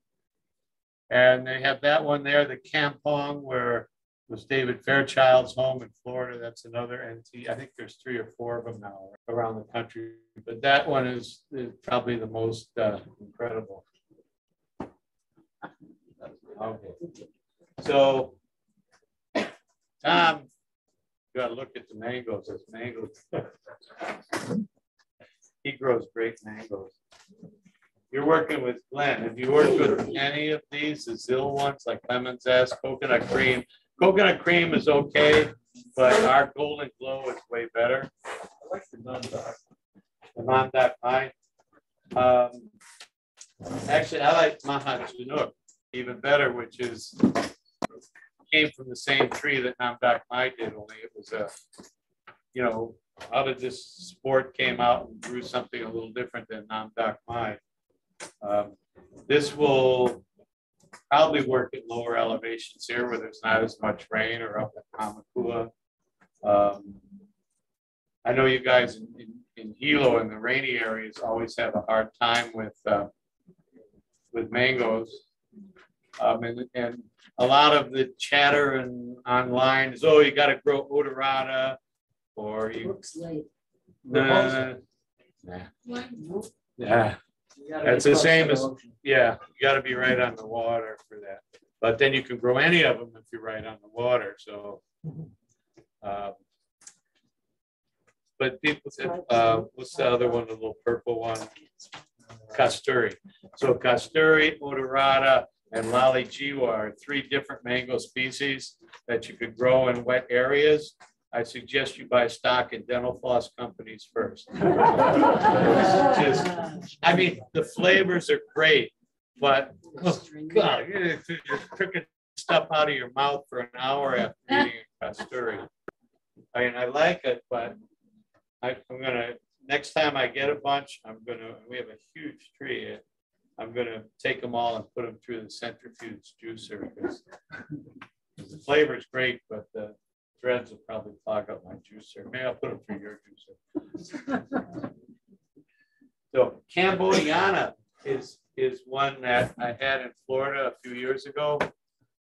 And they have that one there, the Kampong, where was David Fairchild's home in Florida. That's another NT. I think there's three or four of them now around the country, but that one is, is probably the most uh, incredible. Okay. So, Tom, you got to look at the mangoes. There's mangoes. he grows great mangoes. You're working with Glenn. Have you worked with any of these, the Zill ones like lemon zest, coconut cream? Coconut cream is okay, but our golden glow is way better. I like the Nam Doc. The Nam Doc pine. Um, actually, I like Maha Chanok even better, which is came from the same tree that Nam Doc Mai did, only it was a, you know, out of this sport came out and grew something a little different than Nam Doc Mai. Um, this will probably work at lower elevations here where there's not as much rain or up at Hamakua. Um, I know you guys in, in, in, Hilo in the rainy areas always have a hard time with uh, with mangoes. Um, and, and a lot of the chatter and online is, oh, you got to grow odorata or you. Looks late. Nah, nah. Yeah. It's the same as, yeah, you got to be right on the water for that. But then you can grow any of them if you're right on the water. So, um, but people, uh, what's the other one, the little purple one? Casturi. So Casturi, odorata, and Lali Jiwa are three different mango species that you could grow in wet areas. I suggest you buy stock in dental floss companies first. just, I mean, the flavors are great, but oh, God, you're cooking stuff out of your mouth for an hour after eating a casturi. I mean, I like it, but I, I'm gonna next time I get a bunch, I'm gonna. We have a huge tree. I'm gonna take them all and put them through the centrifuge juicer because the flavor is great, but the threads will probably clog up my juicer. Maybe I'll put them through your juicer. so Cambodiana is is one that I had in Florida a few years ago.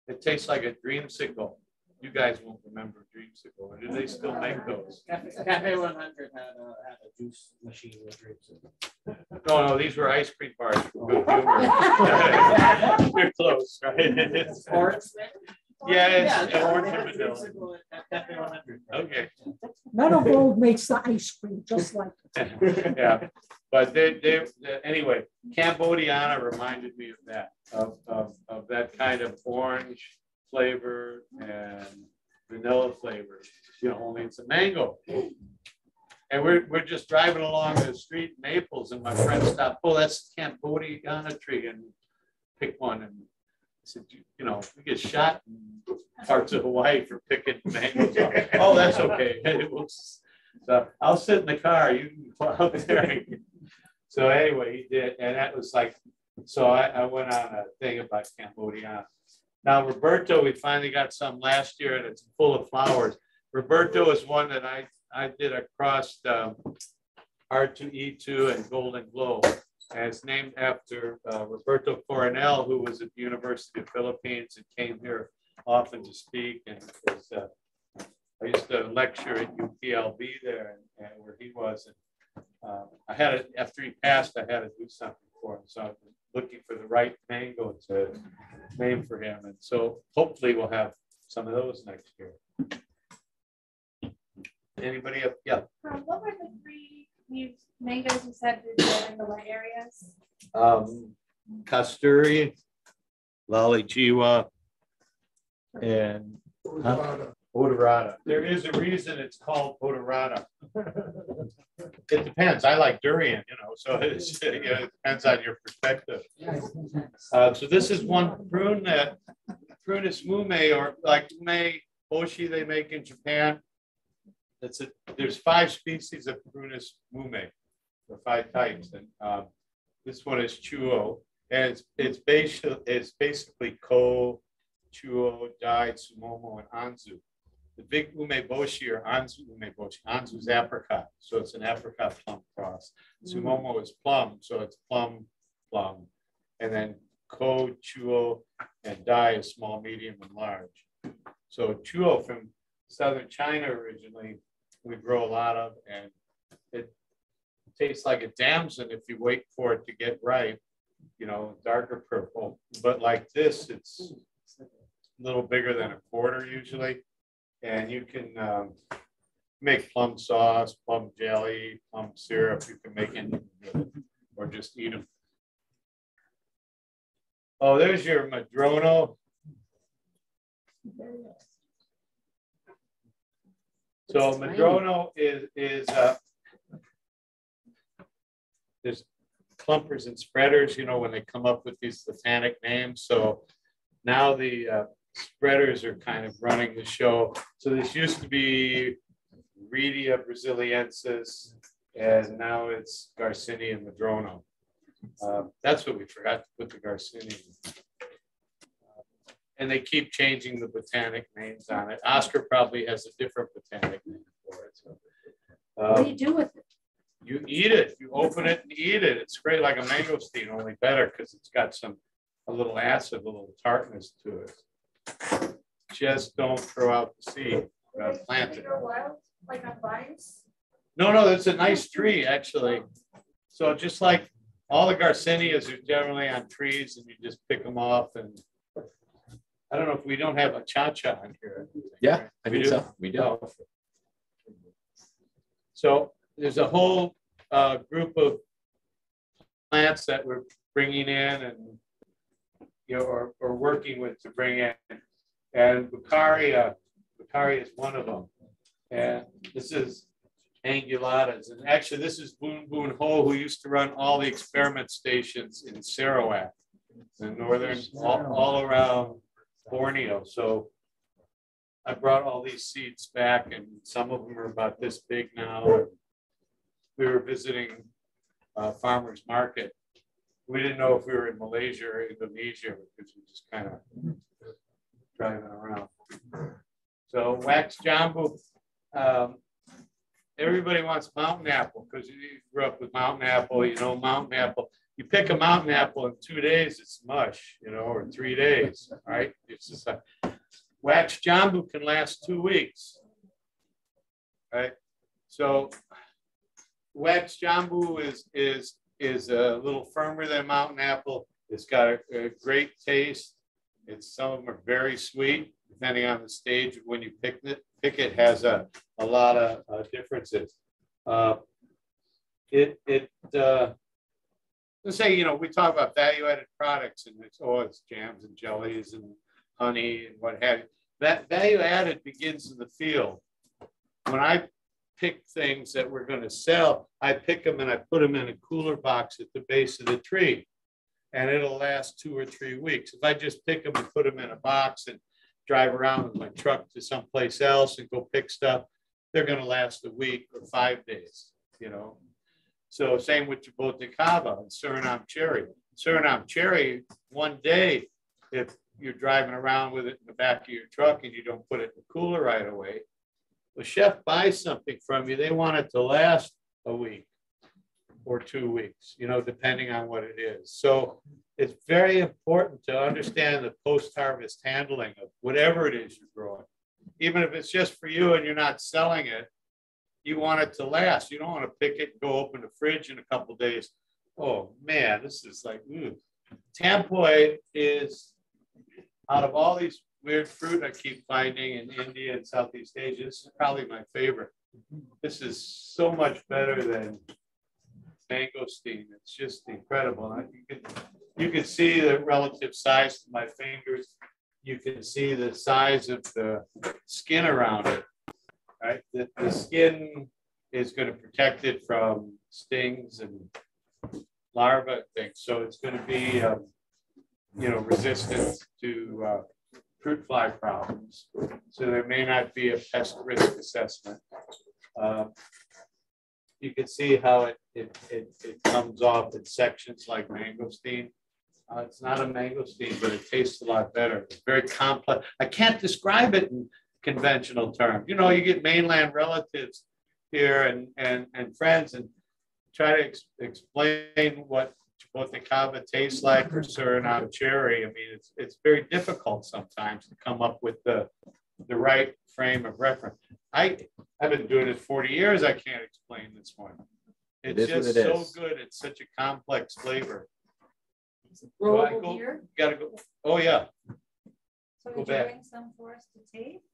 It tastes like a dreamsicle. You guys won't remember dreamsicle. Do they still make those? Cafe 100 had a, had a juice machine with dreamsicle. No, no, these were ice cream bars for good humor. You're close, right? Sports. Yeah, Yeah, it's yeah, orange and vanilla. dreamsicle at Cafe 100. Okay. Meadow Gold makes the ice cream just like. it. Yeah, but they, they, they- anyway, Cambodiana reminded me of that, of, of, of that kind of orange flavor and vanilla flavor, you know, only it's a mango. And we're, we're just driving along the street in Naples and my friend stopped, oh, that's Cambodiana tree and pick one and I said, you you know, we get shot in parts of Hawaii for picking mangoes. Oh, that's okay. It was- So I'll sit in the car, you can go out there. So anyway, he did, and that was like, so I, I went on a thing about Cambodia. Now Roberto, we finally got some last year and it's full of flowers. Roberto is one that I, I did across um, R2E2 and Golden Glow. And it's named after uh, Roberto Coronel, who was at the University of Philippines and came here often to speak and was, uh, I used to lecture at UPLB there and, and where he was. And uh, I had it after he passed, I had to do something for him. So I was looking for the right mango to name for him. And so hopefully we'll have some of those next year. Anybody up? Yeah. Um, what were the three you mangoes you said were in the wet areas? Um, Kasturi, Lali Jiwa, and Odorata. There is a reason it's called Odorata. It depends. I like durian, you know, so it's, you know, it depends on your perspective. Uh, so this is one prune that Prunus mume or like ume boshi they make in Japan. It's a, there's five species of Prunus mume, or five types, and um, this one is chuo, and it's it's basically it's basically ko, chuo, dai, sumomo, and anzu. The big umeboshi or anzu umeboshi. Anzu is apricot, so it's an apricot plum cross. Sumomo is plum, so it's plum, plum. And then ko, chuo, and dai is small, medium, and large. So chuo from southern China originally, we grow a lot of, and it tastes like a damson if you wait for it to get ripe, you know, darker purple. But like this, it's a little bigger than a quarter usually. And you can um, make plum sauce, plum jelly, plum syrup. You can make anything or just eat them. Oh, there's your Madrono. So. Madrono is, is, uh, there's clumpers and spreaders, you know, when they come up with these botanic names. So now the uh, spreaders are kind of running the show. So this used to be Rheedia brasiliensis, and now it's Garcinia madrono. Uh, That's what we forgot to put the Garcinia. And they keep changing the botanic names on it. Oscar probably has a different botanic name for it. so. What do Um, you do with it? you eat it, you open it and eat it. It's great, like a mangosteen, only better because it's got some, a little acid, a little tartness to it. Just don't throw out the seed, uh, plant it. wild, like on vines? No, no, it's a nice tree, actually. So just like all the Garcinias are generally on trees and you just pick them off and I don't know if we don't have a cha-cha on here. Yeah, I We think do? so. We do. Oh. So there's a whole uh, group of plants that we're bringing in and, you know, or, or working with to bring in. And Baccaurea, Baccaurea is one of them. And this is angulatas. And actually, this is Boon Boon Ho, who used to run all the experiment stations in Sarawak, the northern, all, all around Borneo. So I brought all these seeds back and some of them are about this big now. We were visiting uh, farmer's market. We didn't know if we were in Malaysia or Indonesia because we just kind of driving around. So wax jambu, um, everybody wants mountain apple because you grew up with mountain apple, you know, mountain apple. You pick a mountain apple in two days, it's mush, you know, or three days, right? It's just a wax jambu can last two weeks. Right? So wax jambu is is is a little firmer than mountain apple. It's got a, a great taste. It's some of them are very sweet. depending on the stage when you pick it, pick it has a, a lot of uh, differences. Uh, It, it, uh, let's say, you know, we talk about value added products and it's, oh, it's jams and jellies and honey and what have you. That value added begins in the field. When I pick things that we're going to sell, I pick them and I put them in a cooler box at the base of the tree. And it'll last two or three weeks. If I just pick them and put them in a box and drive around with my truck to someplace else and go pick stuff, they're going to last a week or five days, you know. So same with Cava and Suriname cherry. Suriname cherry, one day, if you're driving around with it in the back of your truck and you don't put it in the cooler right away, the chef buys something from you, they want it to last a week or two weeks, you know, depending on what it is. So it's very important to understand the post-harvest handling of whatever it is you're growing. Even if it's just for you and you're not selling it, you want it to last. You don't want to pick it, go open the fridge in a couple days. Oh man, this is like, ooh. Tampoi is out of all these weird fruit I keep finding in India and Southeast Asia, this is probably my favorite. This is so much better than mangosteen. It's just incredible. You can you can see the relative size of my fingers. You can see the size of the skin around it. Right, the, the skin is going to protect it from stings and larvae things. So it's going to be, um, you know, resistant to uh, fruit fly problems. So there may not be a pest risk assessment. Uh, you can see how it, it, it, it comes off in sections like mangosteen. Uh, it's not a mangosteen, but it tastes a lot better. It's very complex. I can't describe it in conventional terms. You know, you get mainland relatives here and, and, and friends and try to ex explain what what the cava tastes like or Suriname cherry. I mean, it's it's very difficult sometimes to come up with the the right frame of reference. I I've been doing it 40 years. I can't explain this one. It's It is what just it so is. good. It's such a complex flavor. Roll I go- here. Gotta go. Oh yeah. So Go you're back. doing some for us to taste?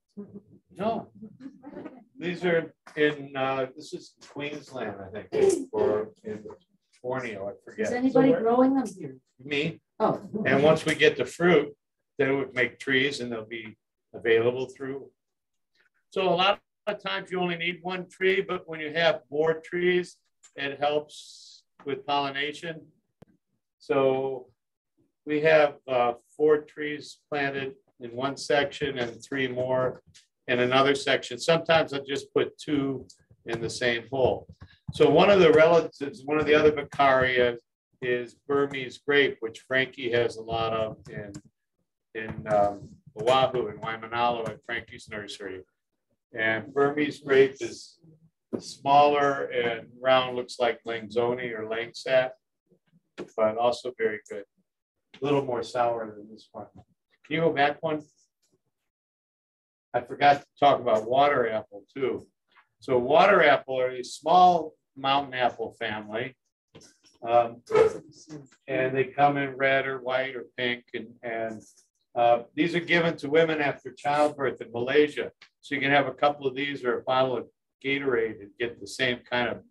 No, these are in uh, this is Queensland, I think, or in Borneo. I forget. Is anybody growing them here? Me. Oh. And once we get the fruit, then we make trees and they'll be available through. So a lot of times you only need one tree, but when you have more trees, it helps with pollination. So we have uh, four trees planted in one section and three more in another section. Sometimes I just put two in the same hole. So one of the relatives, one of the other Baccaurea is Burmese grape, which Frankie has a lot of in, in um, Oahu and Waimanalo at Frankie's nursery. And Burmese grape is smaller and round, looks like Langzoni or Langsat, but also very good. A little more sour than this one. Can you go back one? I forgot to talk about water apple too. So water apple are a small mountain apple family. Um, and they come in red or white or pink and, and uh, these are given to women after childbirth in Malaysia. So you can have a couple of these or a bottle of Gatorade and get the same kind of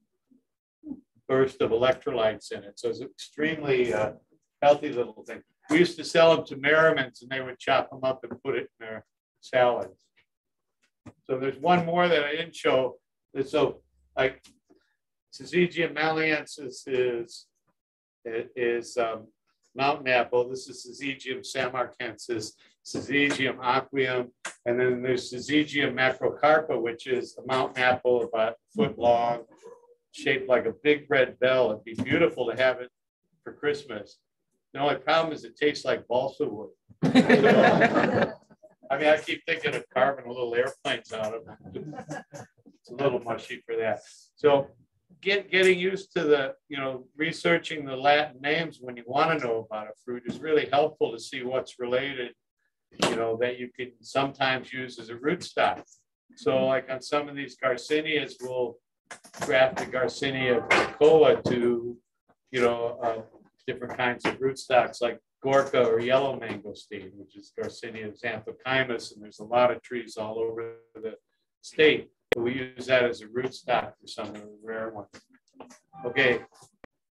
burst of electrolytes in it. So it's extremely uh, healthy little thing. We used to sell them to Merriman's and they would chop them up and put it in their salads. So there's one more that I didn't show. So like Syzygium malaccense is, is um, mountain apple. This is Syzygium samarangense, Syzygium aqueum, and then there's Syzygium macrocarpa, which is a mountain apple about a foot long, shaped like a big red bell. It'd be beautiful to have it for Christmas. The only problem is it tastes like balsa wood. I mean, I keep thinking of carving little airplanes out of it. It's a little mushy for that. So get, getting used to the, you know, researching the Latin names when you want to know about a fruit is really helpful to see what's related, you know, that you can sometimes use as a rootstock. So like on some of these Garcinias, we'll graft the Garcinia coa to, you know, uh, different kinds of rootstocks like Gorka or yellow mangosteen, which is Garcinia xanthochymus, and there's a lot of trees all over the state. But we use that as a rootstock for some of the rare ones. Okay,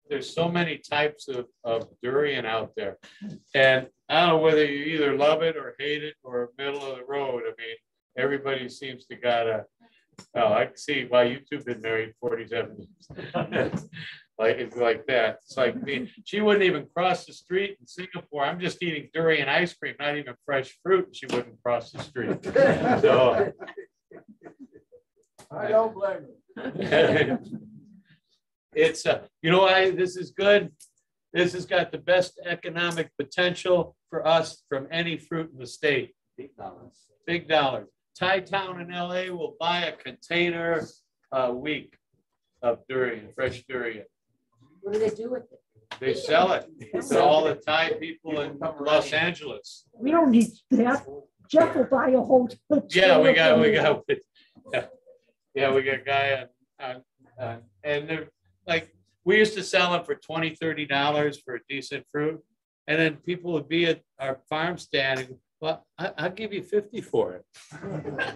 there's so many types of, of durian out there. And I don't know whether you either love it or hate it or middle of the road. I mean, everybody seems to gotta, oh, I can see why you two've been married 47 years. like it's like that. It's like me. She wouldn't even cross the street in Singapore. I'm just eating durian ice cream, not even fresh fruit. She wouldn't cross the street. So I don't blame her. it's uh, you know why this is good. This has got the best economic potential for us from any fruit in the state. Big dollars. Big dollars. Thai Town in LA will buy a container a week of durian, fresh durian. What do they do with it? They sell it to all the Thai people in Los Angeles. We don't need that. Jeff will buy a whole. Yeah, we got, we got, yeah, yeah, we got a guy on, on, on, and they're like, we used to sell them for 20 dollars for a decent fruit. And then people would be at our farm stand and, well, I, I'll give you 50 for it.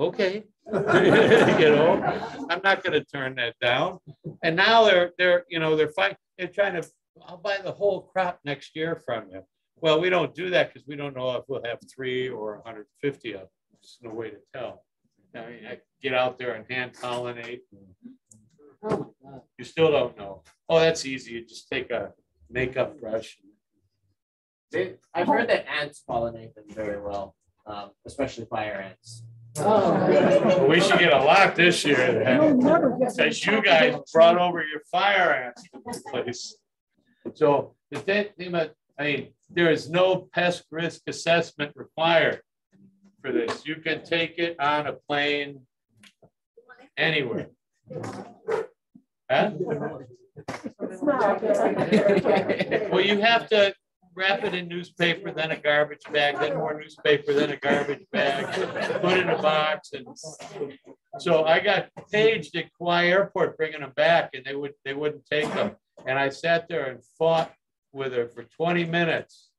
Okay. you know, I'm not gonna turn that down. And now they're, they're, you know, they're fighting, they're trying to, I'll buy the whole crop next year from you. Well, we don't do that because we don't know if we'll have three or hundred and fifty of them. There's no way to tell. I mean, I get out there and hand pollinate. Oh, my God. You still don't know. Oh, that's easy. You just take a makeup brush. They, I've heard that ants pollinate them very well, um, especially fire ants. Oh. We should get a lot this year. Since you guys brought over your fire ants place. So the thing, about- I mean, there is no pest risk assessment required for this. You can take it on a plane anywhere. Huh? It's not bad. Well, you have to wrap it in newspaper, then a garbage bag, then more newspaper, then a garbage bag, put in a box and. So I got paged at Kauai Airport bringing them back and they would, they wouldn't take them. And I sat there and fought with her for twenty minutes.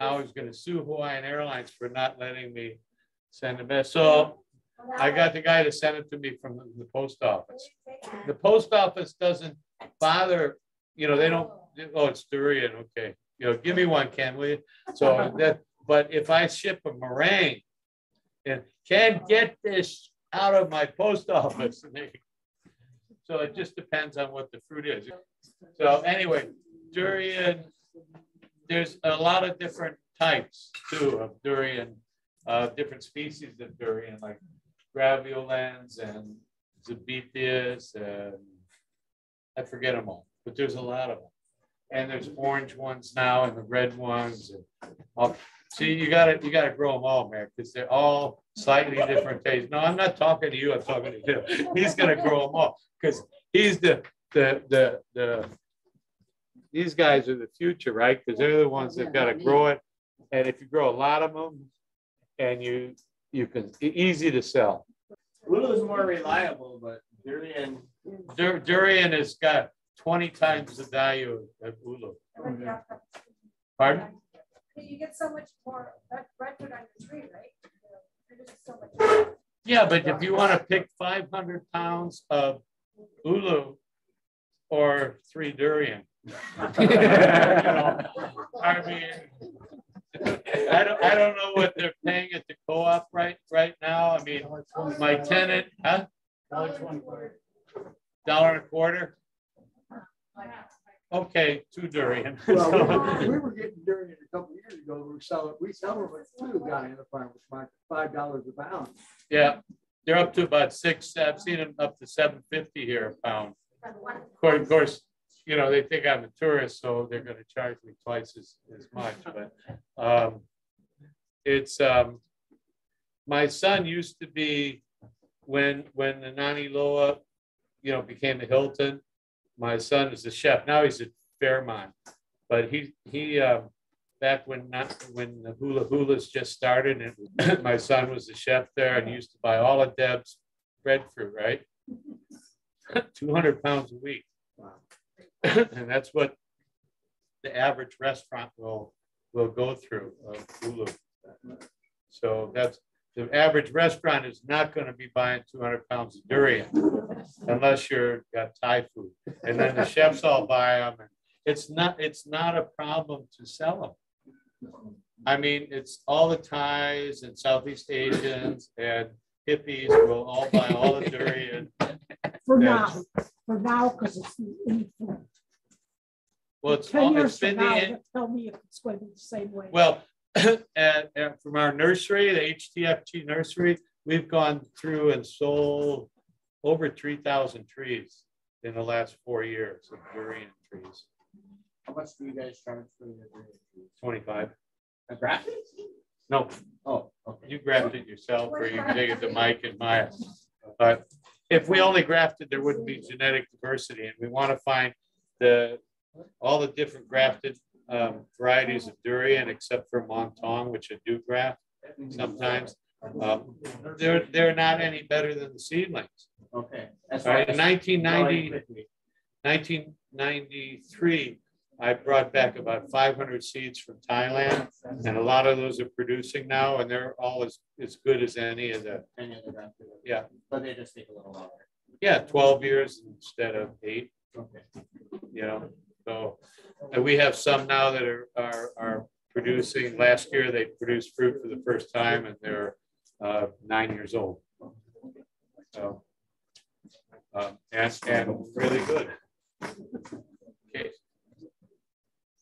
I was gonna sue Hawaiian Airlines for not letting me send them back. So I got the guy to send it to me from the- the post office. The post office doesn't bother, you know, they don't, oh, it's durian, okay. You know, give me one, Ken, will you? So that, but if I ship a marang and can't get this out of my post office. So it just depends on what the fruit is. So anyway, durian, there's a lot of different types too of durian, uh, different species of durian, like graveolens and Zibethinus and I forget them all, but there's a lot of them. And there's orange ones now and the red ones and all. See, you gotta, you gotta grow them all, man, because they're all slightly different tastes. No, I'm not talking to you, I'm talking to him. He's gonna grow them all, because he's the, the, the, the. These guys are the future, right? Because they're the ones that gotta grow it. And if you grow a lot of them and you, you can, easy to sell. Ulu is more reliable, but durian, Dur- Durian has got twenty times the value of ulu. Pardon? You get so much more red- redwood on your tree, right? So. Yeah, but if you want to pick five hundred pounds of ulu or three durian. you know, I mean, I don't, I don't know what they're paying at the co-op right, right now. I mean, my tenant, huh? Dollar and a quarter? Okay, two durian. Well, we- we were getting durian a couple years ago, we were selling, we sell them at food guy in the farmer's market, five dollars a pound. Yeah, they're up to about six, I've seen them up to seven fifty here a pound. Of course, you know, they think I'm a tourist, so they're gonna charge me twice as, as much, but, um, it's, um, my son used to be, when, when the Naniloa, you know, became the Hilton, my son is a chef, now he's at Fairmont, but he, he, um, back when not, when the hula hulas just started and my son was a chef there and he used to buy all of Deb's breadfruit, right? Two hundred pounds a week. And that's what the average restaurant will, will go through of ulu. So that's, the average restaurant is not gonna be buying two hundred pounds of durian unless you're got Thai food. And then the chefs all buy them. and It's not, it's not a problem to sell them. I mean, it's all the Thais and Southeast Asians and hippies will all buy all the durian. For now, for now, because it's the infant. Well, it's, all- years it's from been now, the, tell me if it's going to be the same way. well, and, and from our nursery, the HTFG nursery, we've gone through and sold over three thousand trees in the last four years of durian trees, How much do you guys charge for your durian trees? twenty-five. A graphic? No, Oh, okay. you graft it yourself or you can take it to Mike and Maya. But if we only grafted, there wouldn't be genetic diversity and we want to find the, all the different grafted um, varieties of durian except for Montong, which I do graft sometimes. Um, They're, they're not any better than the seedlings. Okay. That's All right, in I- nineteen ninety, 1993, I brought back about 500 seeds from Thailand, and a lot of those are producing now, and they're all as, as good as any of the, Any other graphic. Yeah. But they just take a little longer. yeah, 12 years instead of eight, Okay. you know, so. And we have some now that are, are, are producing, last year they produced fruit for the first time, and they're uh, nine years old. So. um, And, and really good. Okay.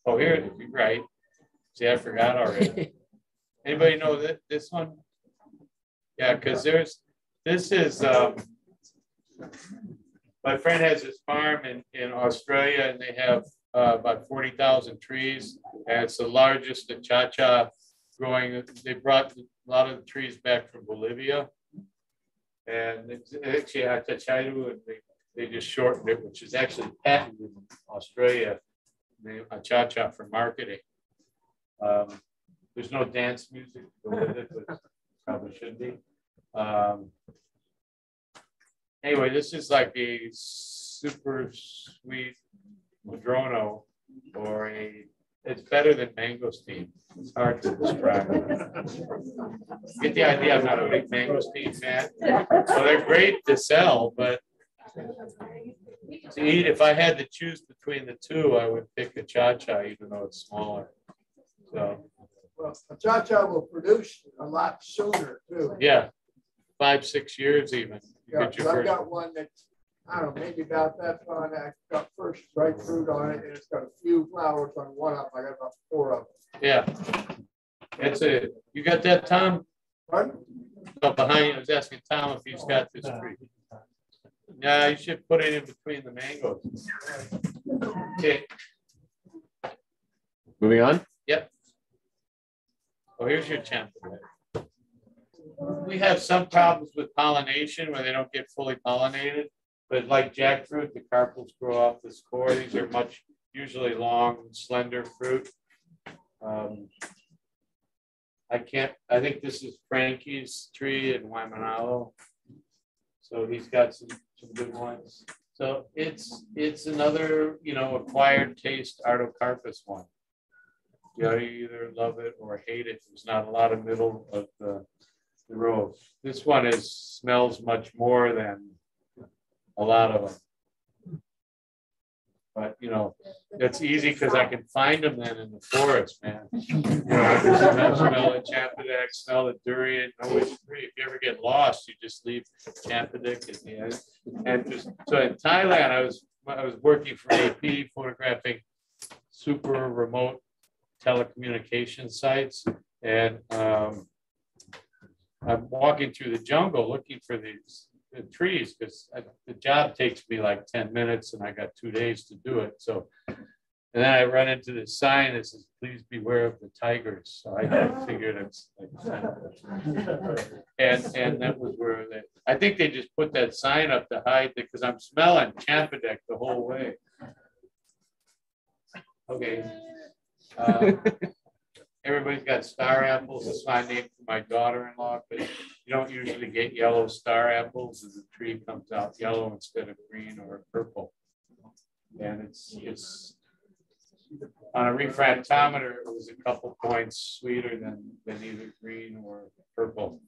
Oh, here, right. See, I forgot already. Anybody know that, this one? Yeah, because there's, this is, um, my friend has his farm in, in Australia and they have, uh, about forty thousand trees. And it's the largest cha cha growing, they brought a lot of the trees back from Bolivia. And it's actually, Achachairu, and they, they just shortened it, which is actually patented in Australia the cha-cha for marketing. Um, There's no dance music it, probably should be. Um, Anyway, this is like a super sweet Madrono or a, it's better than mangosteen. It's hard to describe. Get the idea, I'm not a big mangosteen fan. So they're great to sell, but to eat, if I had to choose between the two, I would pick a cha-cha, even though it's smaller. So, Well, a cha-cha will produce a lot sooner too. yeah, five, six years even. You Yeah, get 'cause your I've got one that's, I don't know, maybe about that far, I got first bright fruit on it, and it's got a few flowers on one of them, I got about four of them. yeah. That's it. You got that, Tom? Pardon? No, behind you, I was asking Tom if he's got this tree. Yeah, you should put it in between the mangoes. Okay, Moving on. Yep. Oh, here's your champ. We have some problems with pollination where they don't get fully pollinated, but like jackfruit, the carpels grow off this core. These are much, usually long, slender fruit. Um, I can't, I think this is Frankie's tree in Waimanalo. So he's got some, some good ones. So it's, it's another, you know, acquired taste Artocarpus one. You you either love it or hate it. There's not a lot of middle of the, the. This one is, smells much more than a lot of them. But, you know, it's easy because I can find them then in the forest, man. You know, I smell the Champedak, smell the durian, which tree. If you ever get lost, you just leave Champedak at the end. And just, so in Thailand, I was, I was working for AP photographing super remote telecommunication sites. And um, I'm walking through the jungle looking for these the trees because the job takes me like 10 minutes and I got two days to do it. So, and then I run into this sign that says, please beware of the tigers. So I I figured it's like, and, and that was where they, I think they just put that sign up to hide it because I'm smelling Champedak the whole way. Okay. Uh, Everybody's got star apples. It's my name for my daughter-in-law, but you don't usually get yellow star apples as the tree comes out yellow instead of green or purple. And it's, it's, on a refractometer, it was a couple points sweeter than, than either green or purple.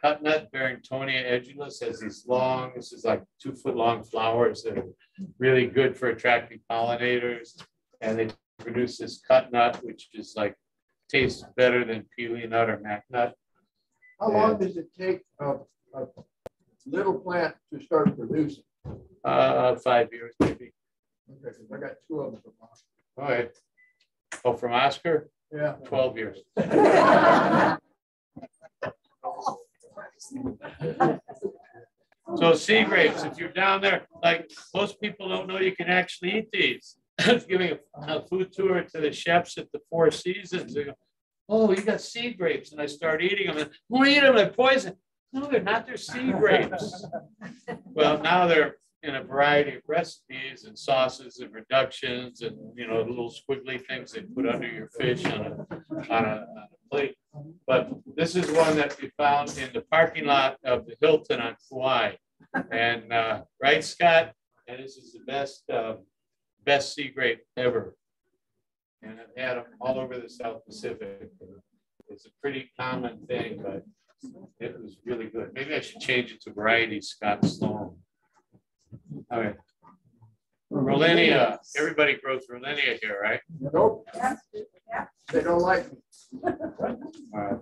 Cut nut Barringtonia edulis has these long, this is like two foot long flowers that are really good for attracting pollinators. And they produce this cut nut, which is like tastes better than pili nut or mac nut. How long does it take a, a little plant to start producing? Uh, five years maybe. Okay, I got two of them. from mine. All right. Oh, from Oscar, Yeah. twelve years. So sea grapes, if you're down there, like most people don't know you can actually eat these. I was giving a, a food tour to the chefs at the Four Seasons. They go, oh, you got sea grapes. And I start eating them and who eat them? They're poison. No, they're not. They're sea grapes. Well, now they're in a variety of recipes and sauces and reductions and, you know, little squiggly things they put under your fish on a, on a, on a plate. But this is one that we found in the parking lot of the Hilton on Kauai. And, uh, right, Scott? And this is the best, uh, best sea grape ever. And I've had them all over the South Pacific. It's a pretty common thing, but it was really good. Maybe I should change it to variety Scott Sloan. All right. Rollinia, everybody grows Rollinia here, right? Nope, Yeah. they don't like me. Right.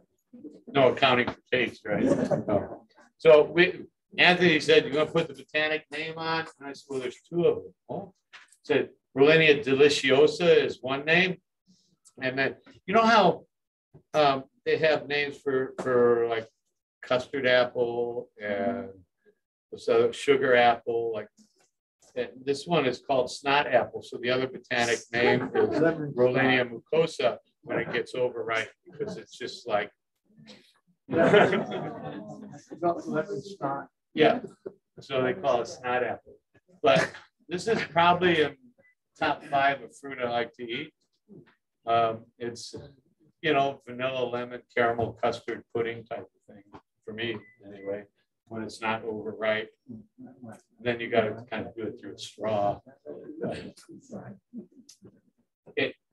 No accounting for taste, right? No. So we, Anthony said, you're gonna put the botanic name on? And I said, well, there's two of them. Oh, Said Rollinia deliciosa is one name. And then, you know how um, they have names for, for like custard apple and so sugar apple, like, and this one is called snot apple. So the other botanic name is Rollinia mucosa when it gets overripe because it's just like. Not lemon snot. Yeah, so they call it snot apple. But this is probably a top five of fruit I like to eat. Um, it's, you know, vanilla, lemon, caramel, custard, pudding type of thing, for me anyway, when it's not overripe. Then you gotta kind of do it through a straw.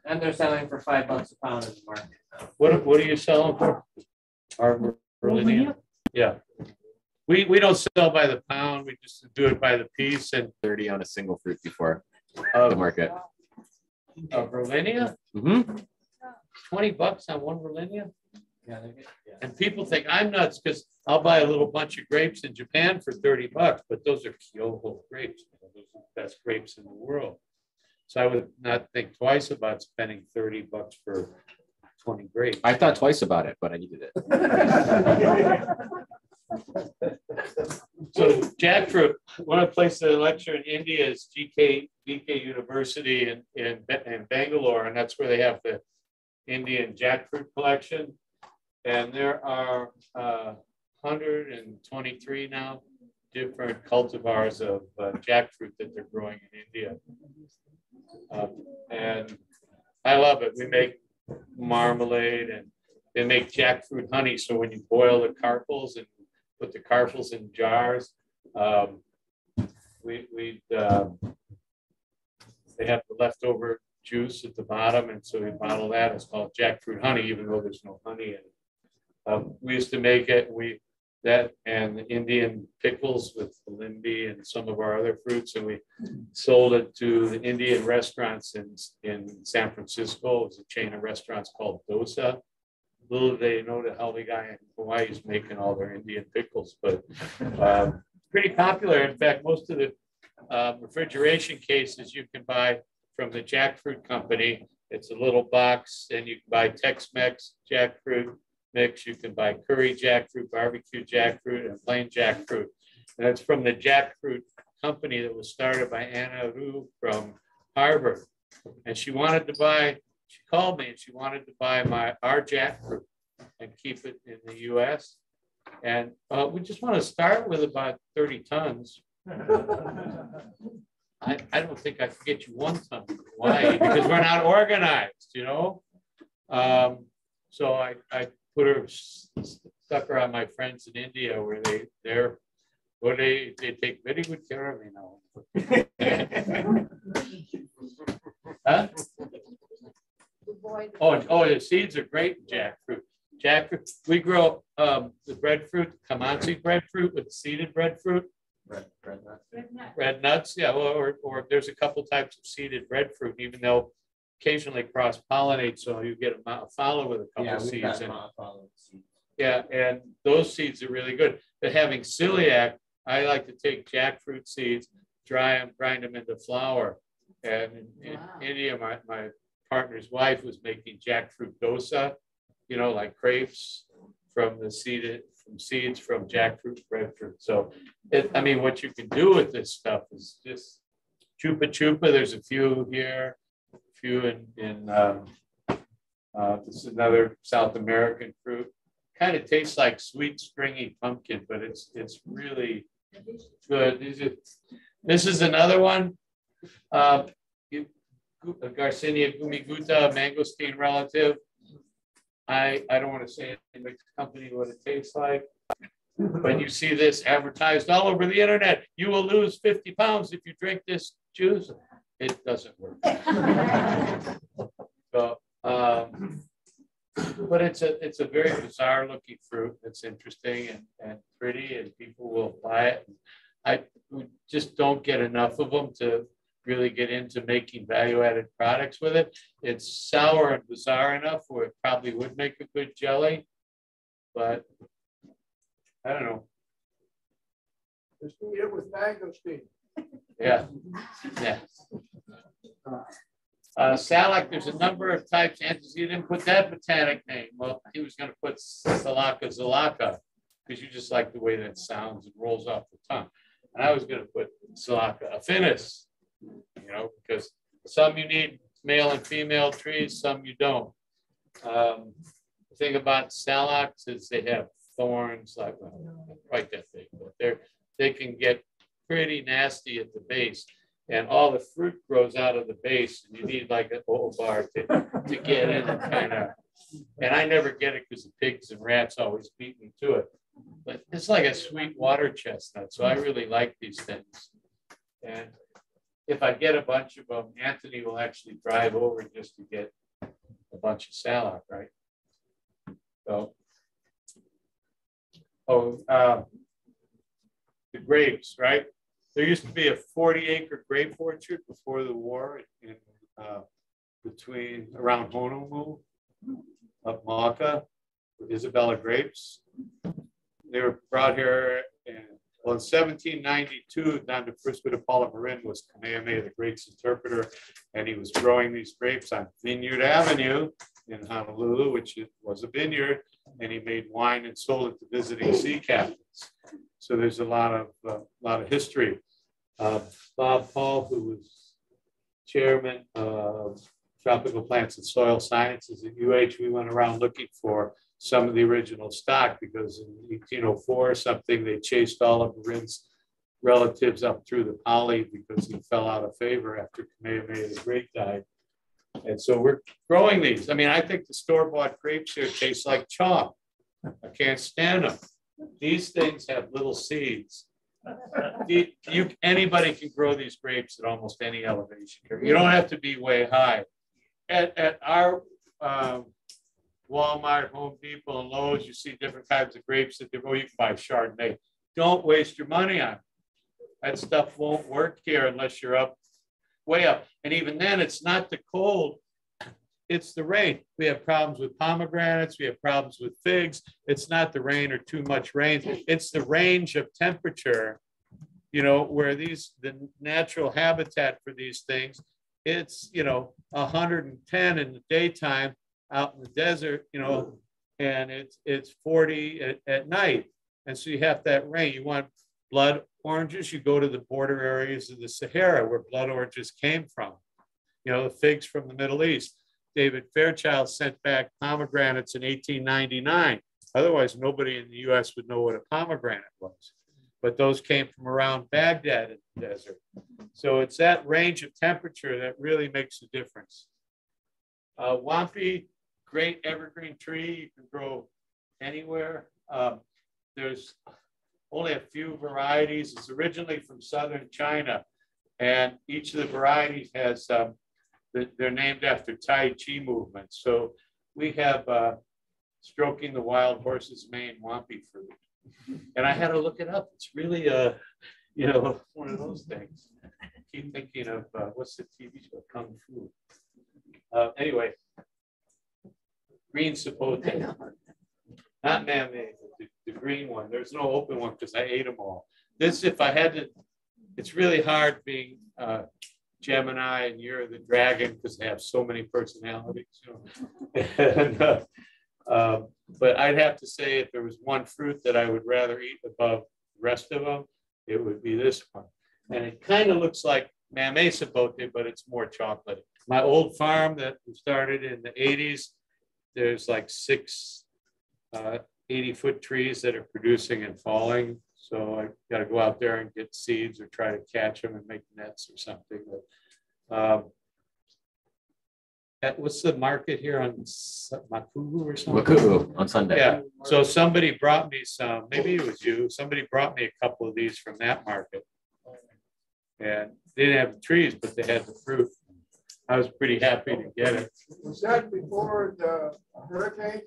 And they're selling for five bucks a pound in the market. What, what are you selling for? Our Berlinian? Yeah. We, we don't sell by the pound, we just do it by the piece and, Thirty on a single fruit before the market. uh, Berlinia, hmm twenty bucks on one Berlinia? Yeah, yeah. And people think I'm nuts because I'll buy a little bunch of grapes in Japan for thirty bucks, but those are Kyoto grapes. Those are the best grapes in the world. So I would not think twice about spending thirty bucks for twenty grapes. I thought twice about it, but I needed it. So jackfruit, one of the places I lecture in India is GK, GK University in, in, in Bangalore, and that's where they have the Indian jackfruit collection. And there are uh, 123 now different cultivars of uh, jackfruit that they're growing in India. Um, and I love it. We make marmalade and they make jackfruit honey. So when you boil the carpels and put the carpels in jars, um, we, we, uh, they have the leftover juice at the bottom. And so we bottle that. It's called jackfruit honey, even though there's no honey in it. Um, we used to make it, we, that and the Indian pickles with the limby and some of our other fruits, and we sold it to the Indian restaurants in, in San Francisco. It was a chain of restaurants called Dosa. Little they know that how the guy in Hawaii is making all their Indian pickles, but um, pretty popular. In fact, most of the um, refrigeration cases you can buy from the jackfruit company. It's a little box, and you can buy Tex-Mex jackfruit mix. You can buy curry jackfruit, barbecue jackfruit, and plain jackfruit. And it's from the jackfruit company that was started by Annie Ryu from Harvard. And she wanted to buy, she called me and she wanted to buy my our jackfruit and keep it in the US. And uh, we just want to start with about 30 tons. I, I don't think I could get you one ton from Hawaii because we're not organized, you know? Um, so I, I put her, stuck her on my friends in India where they, they're, Well, they, they take very good care of me now. Huh? Good. Oh, oh, the seeds are great jackfruit. Jackfruit, we grow um, the breadfruit, Kamansi breadfruit with seeded breadfruit, Red, red nut. Red nut. red nuts, yeah, or, or- or there's a couple types of seeded breadfruit, even though occasionally cross pollinate, so you get a mo- follow with a Yeah, couple we've seeds got in it. monofilament seeds. Yeah, and those seeds are really good. But having celiac, I like to take jackfruit seeds, dry them, grind them into flour. And in- in India, my, my partner's wife was making jackfruit dosa, you know, like crepes from the seeded, from seeds from jackfruit breadfruit. So it, I mean, what you can do with this stuff is just chupa chupa. There's a few here, a few in, in, um, uh, this is another South American fruit kind of tastes like sweet stringy pumpkin, but it's it's really good. These are, this is another one. Uh, you- Garcinia gummi-gutta, mangosteen relative. I I don't want to say the company what it tastes like. When you see this advertised all over the internet, you will lose 50 pounds if you drink this juice. It doesn't work. So, um, but it's a, it's a very bizarre looking fruit. It's interesting and, and pretty and people will buy it. I just don't get enough of them to really get into making value added products with it. It's sour and bizarre enough where it probably would make a good jelly. But I don't know. Just eat it with mangosteen. Yeah, yeah. Uh, Salak, there's a number of types. Anthony, you didn't put that botanic name. Well, he was gonna put Salacca zalacca, because you just like the way that sounds and rolls off the tongue. And I was gonna put Salacca affinis, you know, because some you need male and female trees, some you don't. Um, the thing about Salax is they have thorns, like, well, quite that big, but they're, they can get pretty nasty at the base. And all the fruit grows out of the base and you need like a whole bar to, to get in and kind of. And I never get it because the pigs and rats always beat me to it. But it's like a sweet water chestnut, so I really like these things. And if I get a bunch of them, Anthony will actually drive over just to get a bunch of salad, right? So. Oh, uh, the grapes, right? There used to be a 40 acre grape orchard before the war in uh, between around Honolulu, up with Isabella grapes. They were brought here in, well, in 1792, Don de Francisco de Marin was Kamehameha the Great's interpreter, and he was growing these grapes on Vineyard Avenue in Honolulu, which was a vineyard, and he made wine and sold it to visiting sea captains. So there's a lot of a lot of history. Uh, Bob Paull, who was chairman of tropical plants and soil sciences at UH, we went around looking for some of the original stock because in 1804 or something they chased all of Marin's relatives up through the Pali because he fell out of favor after Kamehameha the Great died. And so we're growing these. I mean, I think the store-bought grapes here taste like chalk. I can't stand them. These things have little seeds. You- anybody can grow these grapes at almost any elevation. You don't have to be way high. At, at our um, Walmart, Home Depot, and Lowe's, you see different kinds of grapes that they. You can buy Chardonnay. Don't waste your money on. it. That stuff won't work here unless you're up, way up. And even then, it's not the cold, it's the rain. We have problems with pomegranates, we have problems with figs. It's not the rain or too much rain. It's the range of temperature, you know, where these, the natural habitat for these things, it's, you know, 110 in the daytime out in the desert, you know, and it's, it's 40 at, at night. And so you have that rain. You want blood oranges, you go to the border areas of the Sahara where blood oranges came from. You know, the figs from the Middle East. David Fairchild sent back pomegranates in 1899. Otherwise, nobody in the US would know what a pomegranate was. But those came from around Baghdad in the desert. So it's that range of temperature that really makes a difference. Uh, great evergreen tree. You can grow anywhere. Um, there's only a few varieties. It's originally from southern China. And each of the varieties has, um, they're, named after Tai Chi movements. So we have uh, stroking the wild horse's mane wampi fruit. And I had to look it up. It's really, uh, you know, one of those things. Keep thinking of uh, what's the TV show, Kung Fu. Uh, anyway, green sapote, not mamey, the, the green one. There's no open one because I ate them all. This, if I had to, it's really hard being uh, Gemini and you're the dragon because they have so many personalities. You know? and, uh, um, but I'd have to say if there was one fruit that I would rather eat above the rest of them, it would be this one. And it kind of looks like mamey sapote, but it's more chocolate. My old farm that we started in the 80s, there's like six uh, 80 foot trees that are producing and falling. So I got to go out there and get seeds or try to catch them and make nets or something. But, um, at, what's the market here on Makugu or something? Maku'u on Sunday. Yeah, so somebody brought me some, maybe it was you, somebody brought me a couple of these from that market. And they didn't have the trees, but they had the fruit. I was pretty happy to get it. Was that before the hurricane?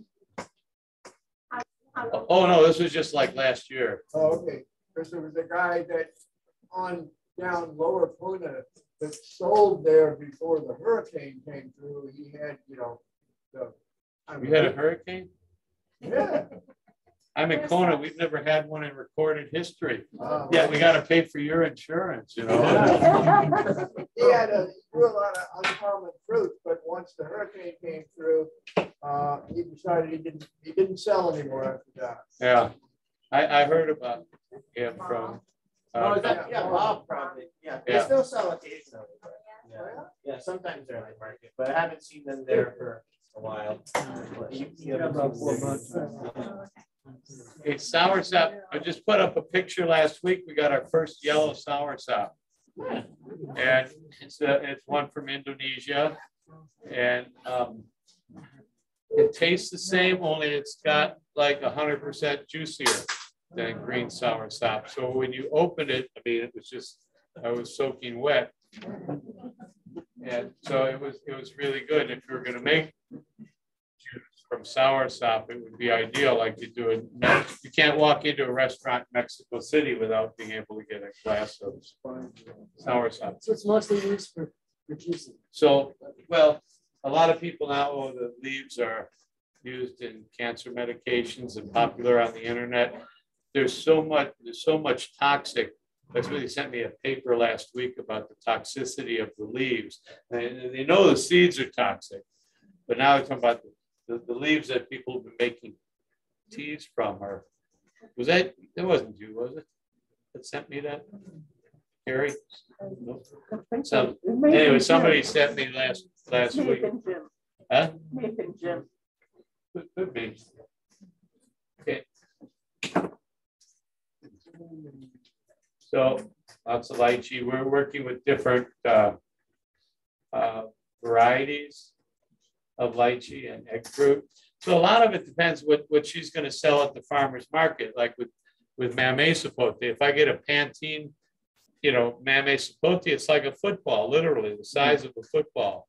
Oh, no, this was just like last year. Oh, okay, because there was a guy that on down Lower Puna that sold there before the hurricane came through. He had, you know, the. I You had a hurricane? Yeah. I'm in Kona, we've never had one in recorded history. Uh, Yeah, we gotta pay for your insurance, you know? He had a, he grew a lot of uncommon fruit, but once the hurricane came through, uh, he decided he didn't, he didn't sell anymore after that. Yeah, I, I heard about him from. Oh, uh, is that, yeah, Bob probably, yeah, they Yeah. still sell occasionally. but, Yeah, yeah, sometimes they're like market, but I haven't seen them there for a while. But you- you haven't about four them. months. Hey, soursop, I just put up a picture last week. We got our first yellow sour soursop. And it's, uh, it's one from Indonesia. And, um, it tastes the same, only it's got like a hundred percent juicier than green sour soursop. So when you open it, I mean, it was just, I was soaking wet. And so it was, it was really good. If you were gonna make juice from soursop, it would be ideal, like you do it. You can't walk into a restaurant in Mexico City without being able to get a glass of soursop. So it's mostly used for, for juicing. So, well, a lot of people now, oh, the leaves are used in cancer medications and popular on the internet. There's so much, there's so much toxic. That's they sent me a paper last week about the toxicity of the leaves. And they know the seeds are toxic, but now they're talking about the, the leaves that people have been making teas from are, was that, that wasn't you, was it? That sent me that? Gary? So, Anyway, somebody sent me last, last week. Huh? Jim. Could be. Okay. So lots of lychee. We're working with different uh, uh, varieties of lychee and egg fruit. So a lot of it depends what, what she's going to sell at the farmer's market, like with, with mamey sapote. If I get a Pantin, you know, mamey sapote, it's like a football, literally the size of a football.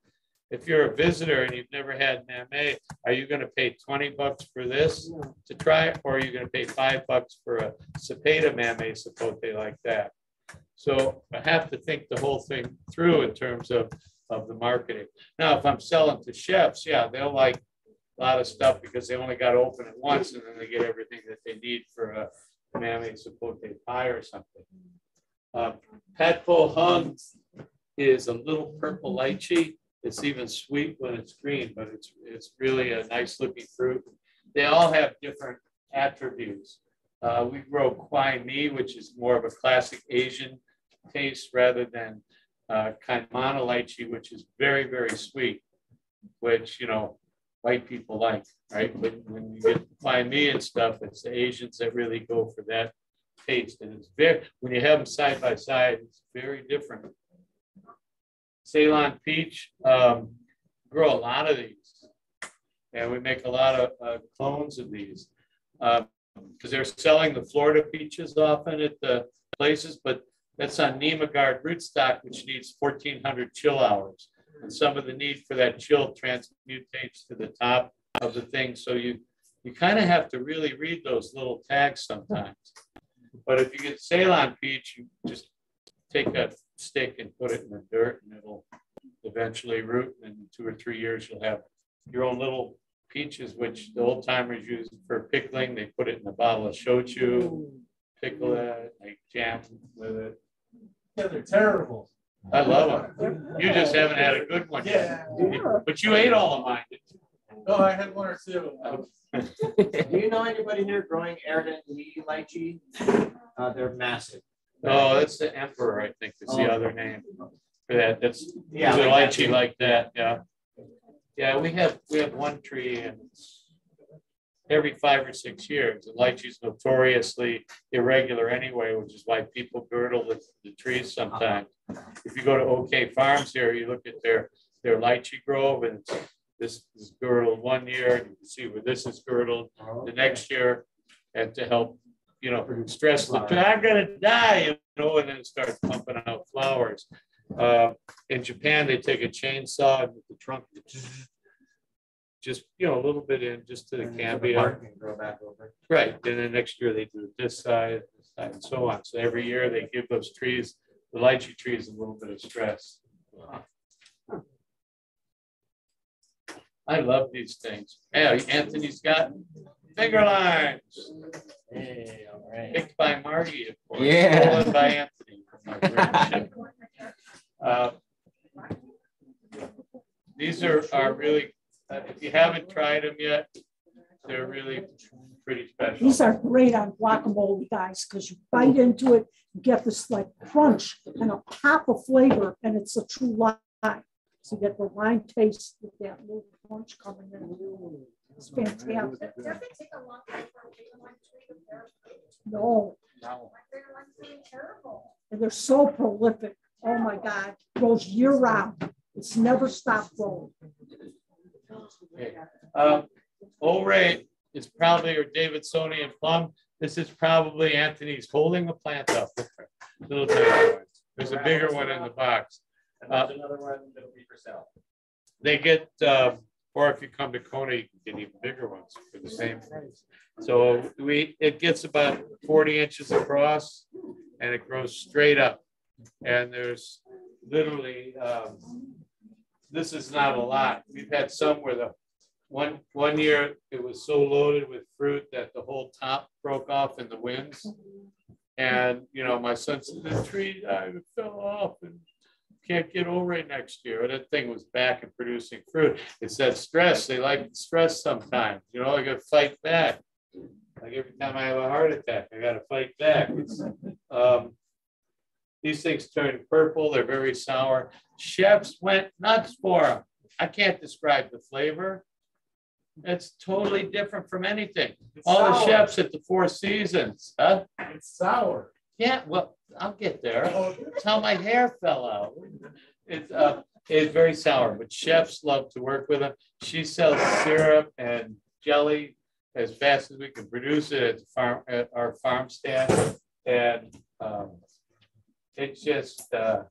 If you're a visitor and you've never had mamey, are you going to pay 20 bucks for this to try it? Or are you going to pay five bucks for a Cepeda mamey sapote like that? So I have to think the whole thing through in terms of, of the marketing. Now, if I'm selling to chefs, yeah, they'll like a lot of stuff because they only got to open it once and then they get everything that they need for a mamey sapote pie or something. Uh, Pat Po Hung is a little purple lychee. It's even sweet when it's green, but it's, it's really a nice looking fruit. They all have different attributes. Uh, we grow Kwai Mi, which is more of a classic Asian taste rather than uh, Kaimana lychee, which is very, very sweet, which, you know, white people like, right? But when you get Kwai Mi and stuff, it's the Asians that really go for that taste. And it's very, when you have them side by side, it's very different. Ceylon peach, um, grow a lot of these. And we make a lot of uh, clones of these. Uh, because they're selling the Florida peaches often at the places, but that's on Nemagard rootstock, which needs fourteen hundred chill hours. And some of the need for that chill transmutates to the top of the thing, so you, you kind of have to really read those little tags sometimes. But if you get Ceylon peach, you just take a stick and put it in the dirt and it'll eventually root. And in two or three years, you'll have your own little peaches, which the old timers use for pickling. They put it in a bottle of shochu, pickle it, make jam with it. Yeah, they're terrible. I love them. You just haven't had a good one yet. But you ate all of mine. didn't? Oh, I had one or two. Do you know anybody here growing Aradan Lee lychee? Uh, they're massive. Oh, that's the emperor, I think, is the other name for that. That's, Yeah, there's a like that. lychee like that, yeah. Yeah, we have, we have one tree and it's every five or six years. The lychee's notoriously irregular anyway, which is why people girdle the, the trees sometimes. If you go to OK Farms here, you look at their, their lychee grove and this is girdled one year, and you can see where this is girdled the next year. And to help, you know, stress the, I'm gonna die, you know, and then start pumping out flowers. Uh, in Japan, they take a chainsaw and the trunk, just, you know, a little bit in, just to the cambia. Bark can grow back over. Right, and then next year they do it this side, this side, and so on. So every year they give those trees, the lychee trees, a little bit of stress. I love these things. Yeah, Anthony's got finger limes, Hey, all right. picked by Marty, of course. Yeah. stolen By Anthony. from my friendship. Uh, These are, are really, Uh, if you haven't tried them yet, they're really pretty special. These are great on guacamole, guys, because you bite into it, you get this like crunch and a pop of flavor, and it's a true lime. So you get the lime taste with that little crunch coming in. It's fantastic. Does it take a long time for a big one tree to bear fruit? No, they're like doing terrible. and they're so prolific. Oh my God, grows year round. It's never stopped growing. Um, Ray is probably, or Davidsonian plum, this is probably Anthony's holding the plant up. Little. There's a bigger one in the box. And there's another one that'll be for sale. They get, um, or if you come to Kona, you can get even bigger ones for the same price. So we, it gets about forty inches across and it grows straight up. And there's literally, um, this is not a lot. We've had some where the one, one year it was so loaded with fruit that the whole top broke off in the winds. And, you know, my son said, the tree died, it fell off and can't get over it next year. That thing was back and producing fruit. It's that stress. They like stress sometimes, you know, I gotta fight back. Like every time I have a heart attack, I gotta fight back. Um, these things turn purple, they're very sour. Chefs went nuts for them. I can't describe the flavor. It's totally different from anything. All the chefs at the Four Seasons, huh? It's sour. Yeah, well, I'll get there. That's how my hair fell out. It's, uh, it's very sour, but chefs love to work with them. She sells syrup and jelly as fast as we can produce it at the farm, at our farm stand. And, um, it's just, uh,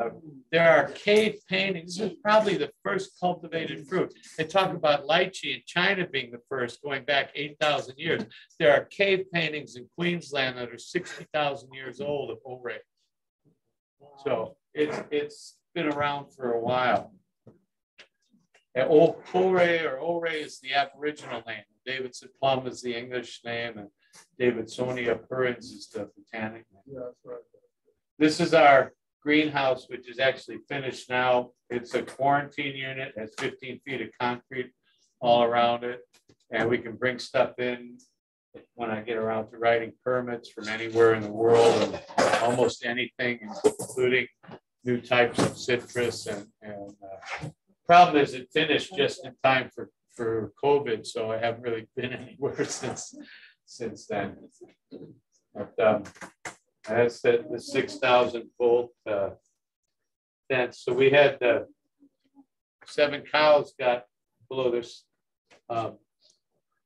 uh, there are cave paintings. This is probably the first cultivated fruit. They talk about lychee in China being the first, going back eight thousand years. There are cave paintings in Queensland that are sixty thousand years old of Ore. So it's, it's been around for a while. And O- Ore or Ore is the Aboriginal name. Davidson plum is the English name and Davidsonia pruriens is the botanic name. Yeah, that's right. This is our greenhouse, which is actually finished now. It's a quarantine unit, has fifteen feet of concrete all around it. And we can bring stuff in when I get around to writing permits from anywhere in the world and almost anything, including new types of citrus and, and uh, problem is it finished just in time for, for COVID, so I haven't really been anywhere since, since then. But, um, that's the, the six thousand volt, uh, fence. So we had, uh, seven cows got below this, um,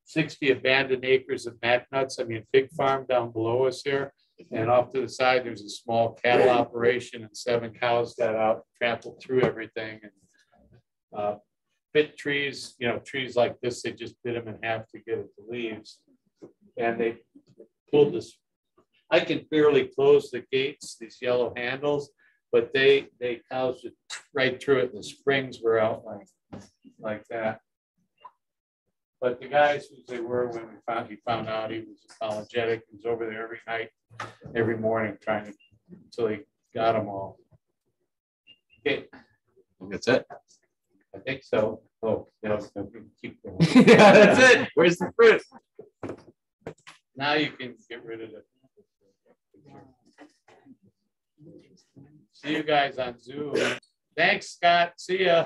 sixty abandoned acres of mac nuts. I mean, pig farm down below us here. And off to the side, there's a small cattle operation and seven cows got out, trampled through everything and uh, bit trees, you know, trees like this, they just bit them in half to get at the leaves. And they pulled this, I can barely close the gates, these yellow handles, but they, they cows it right through it. The springs were out like, like that. But the guys, who they were when we found, he found out he was apologetic, he was over there every night, every morning trying to, until he got them all. Okay, That's it. I think so. Oh, yeah, keep going. yeah, that's it. Where's the fruit? Now you can get rid of it. See you guys on Zoom. Thanks, Scott. See ya.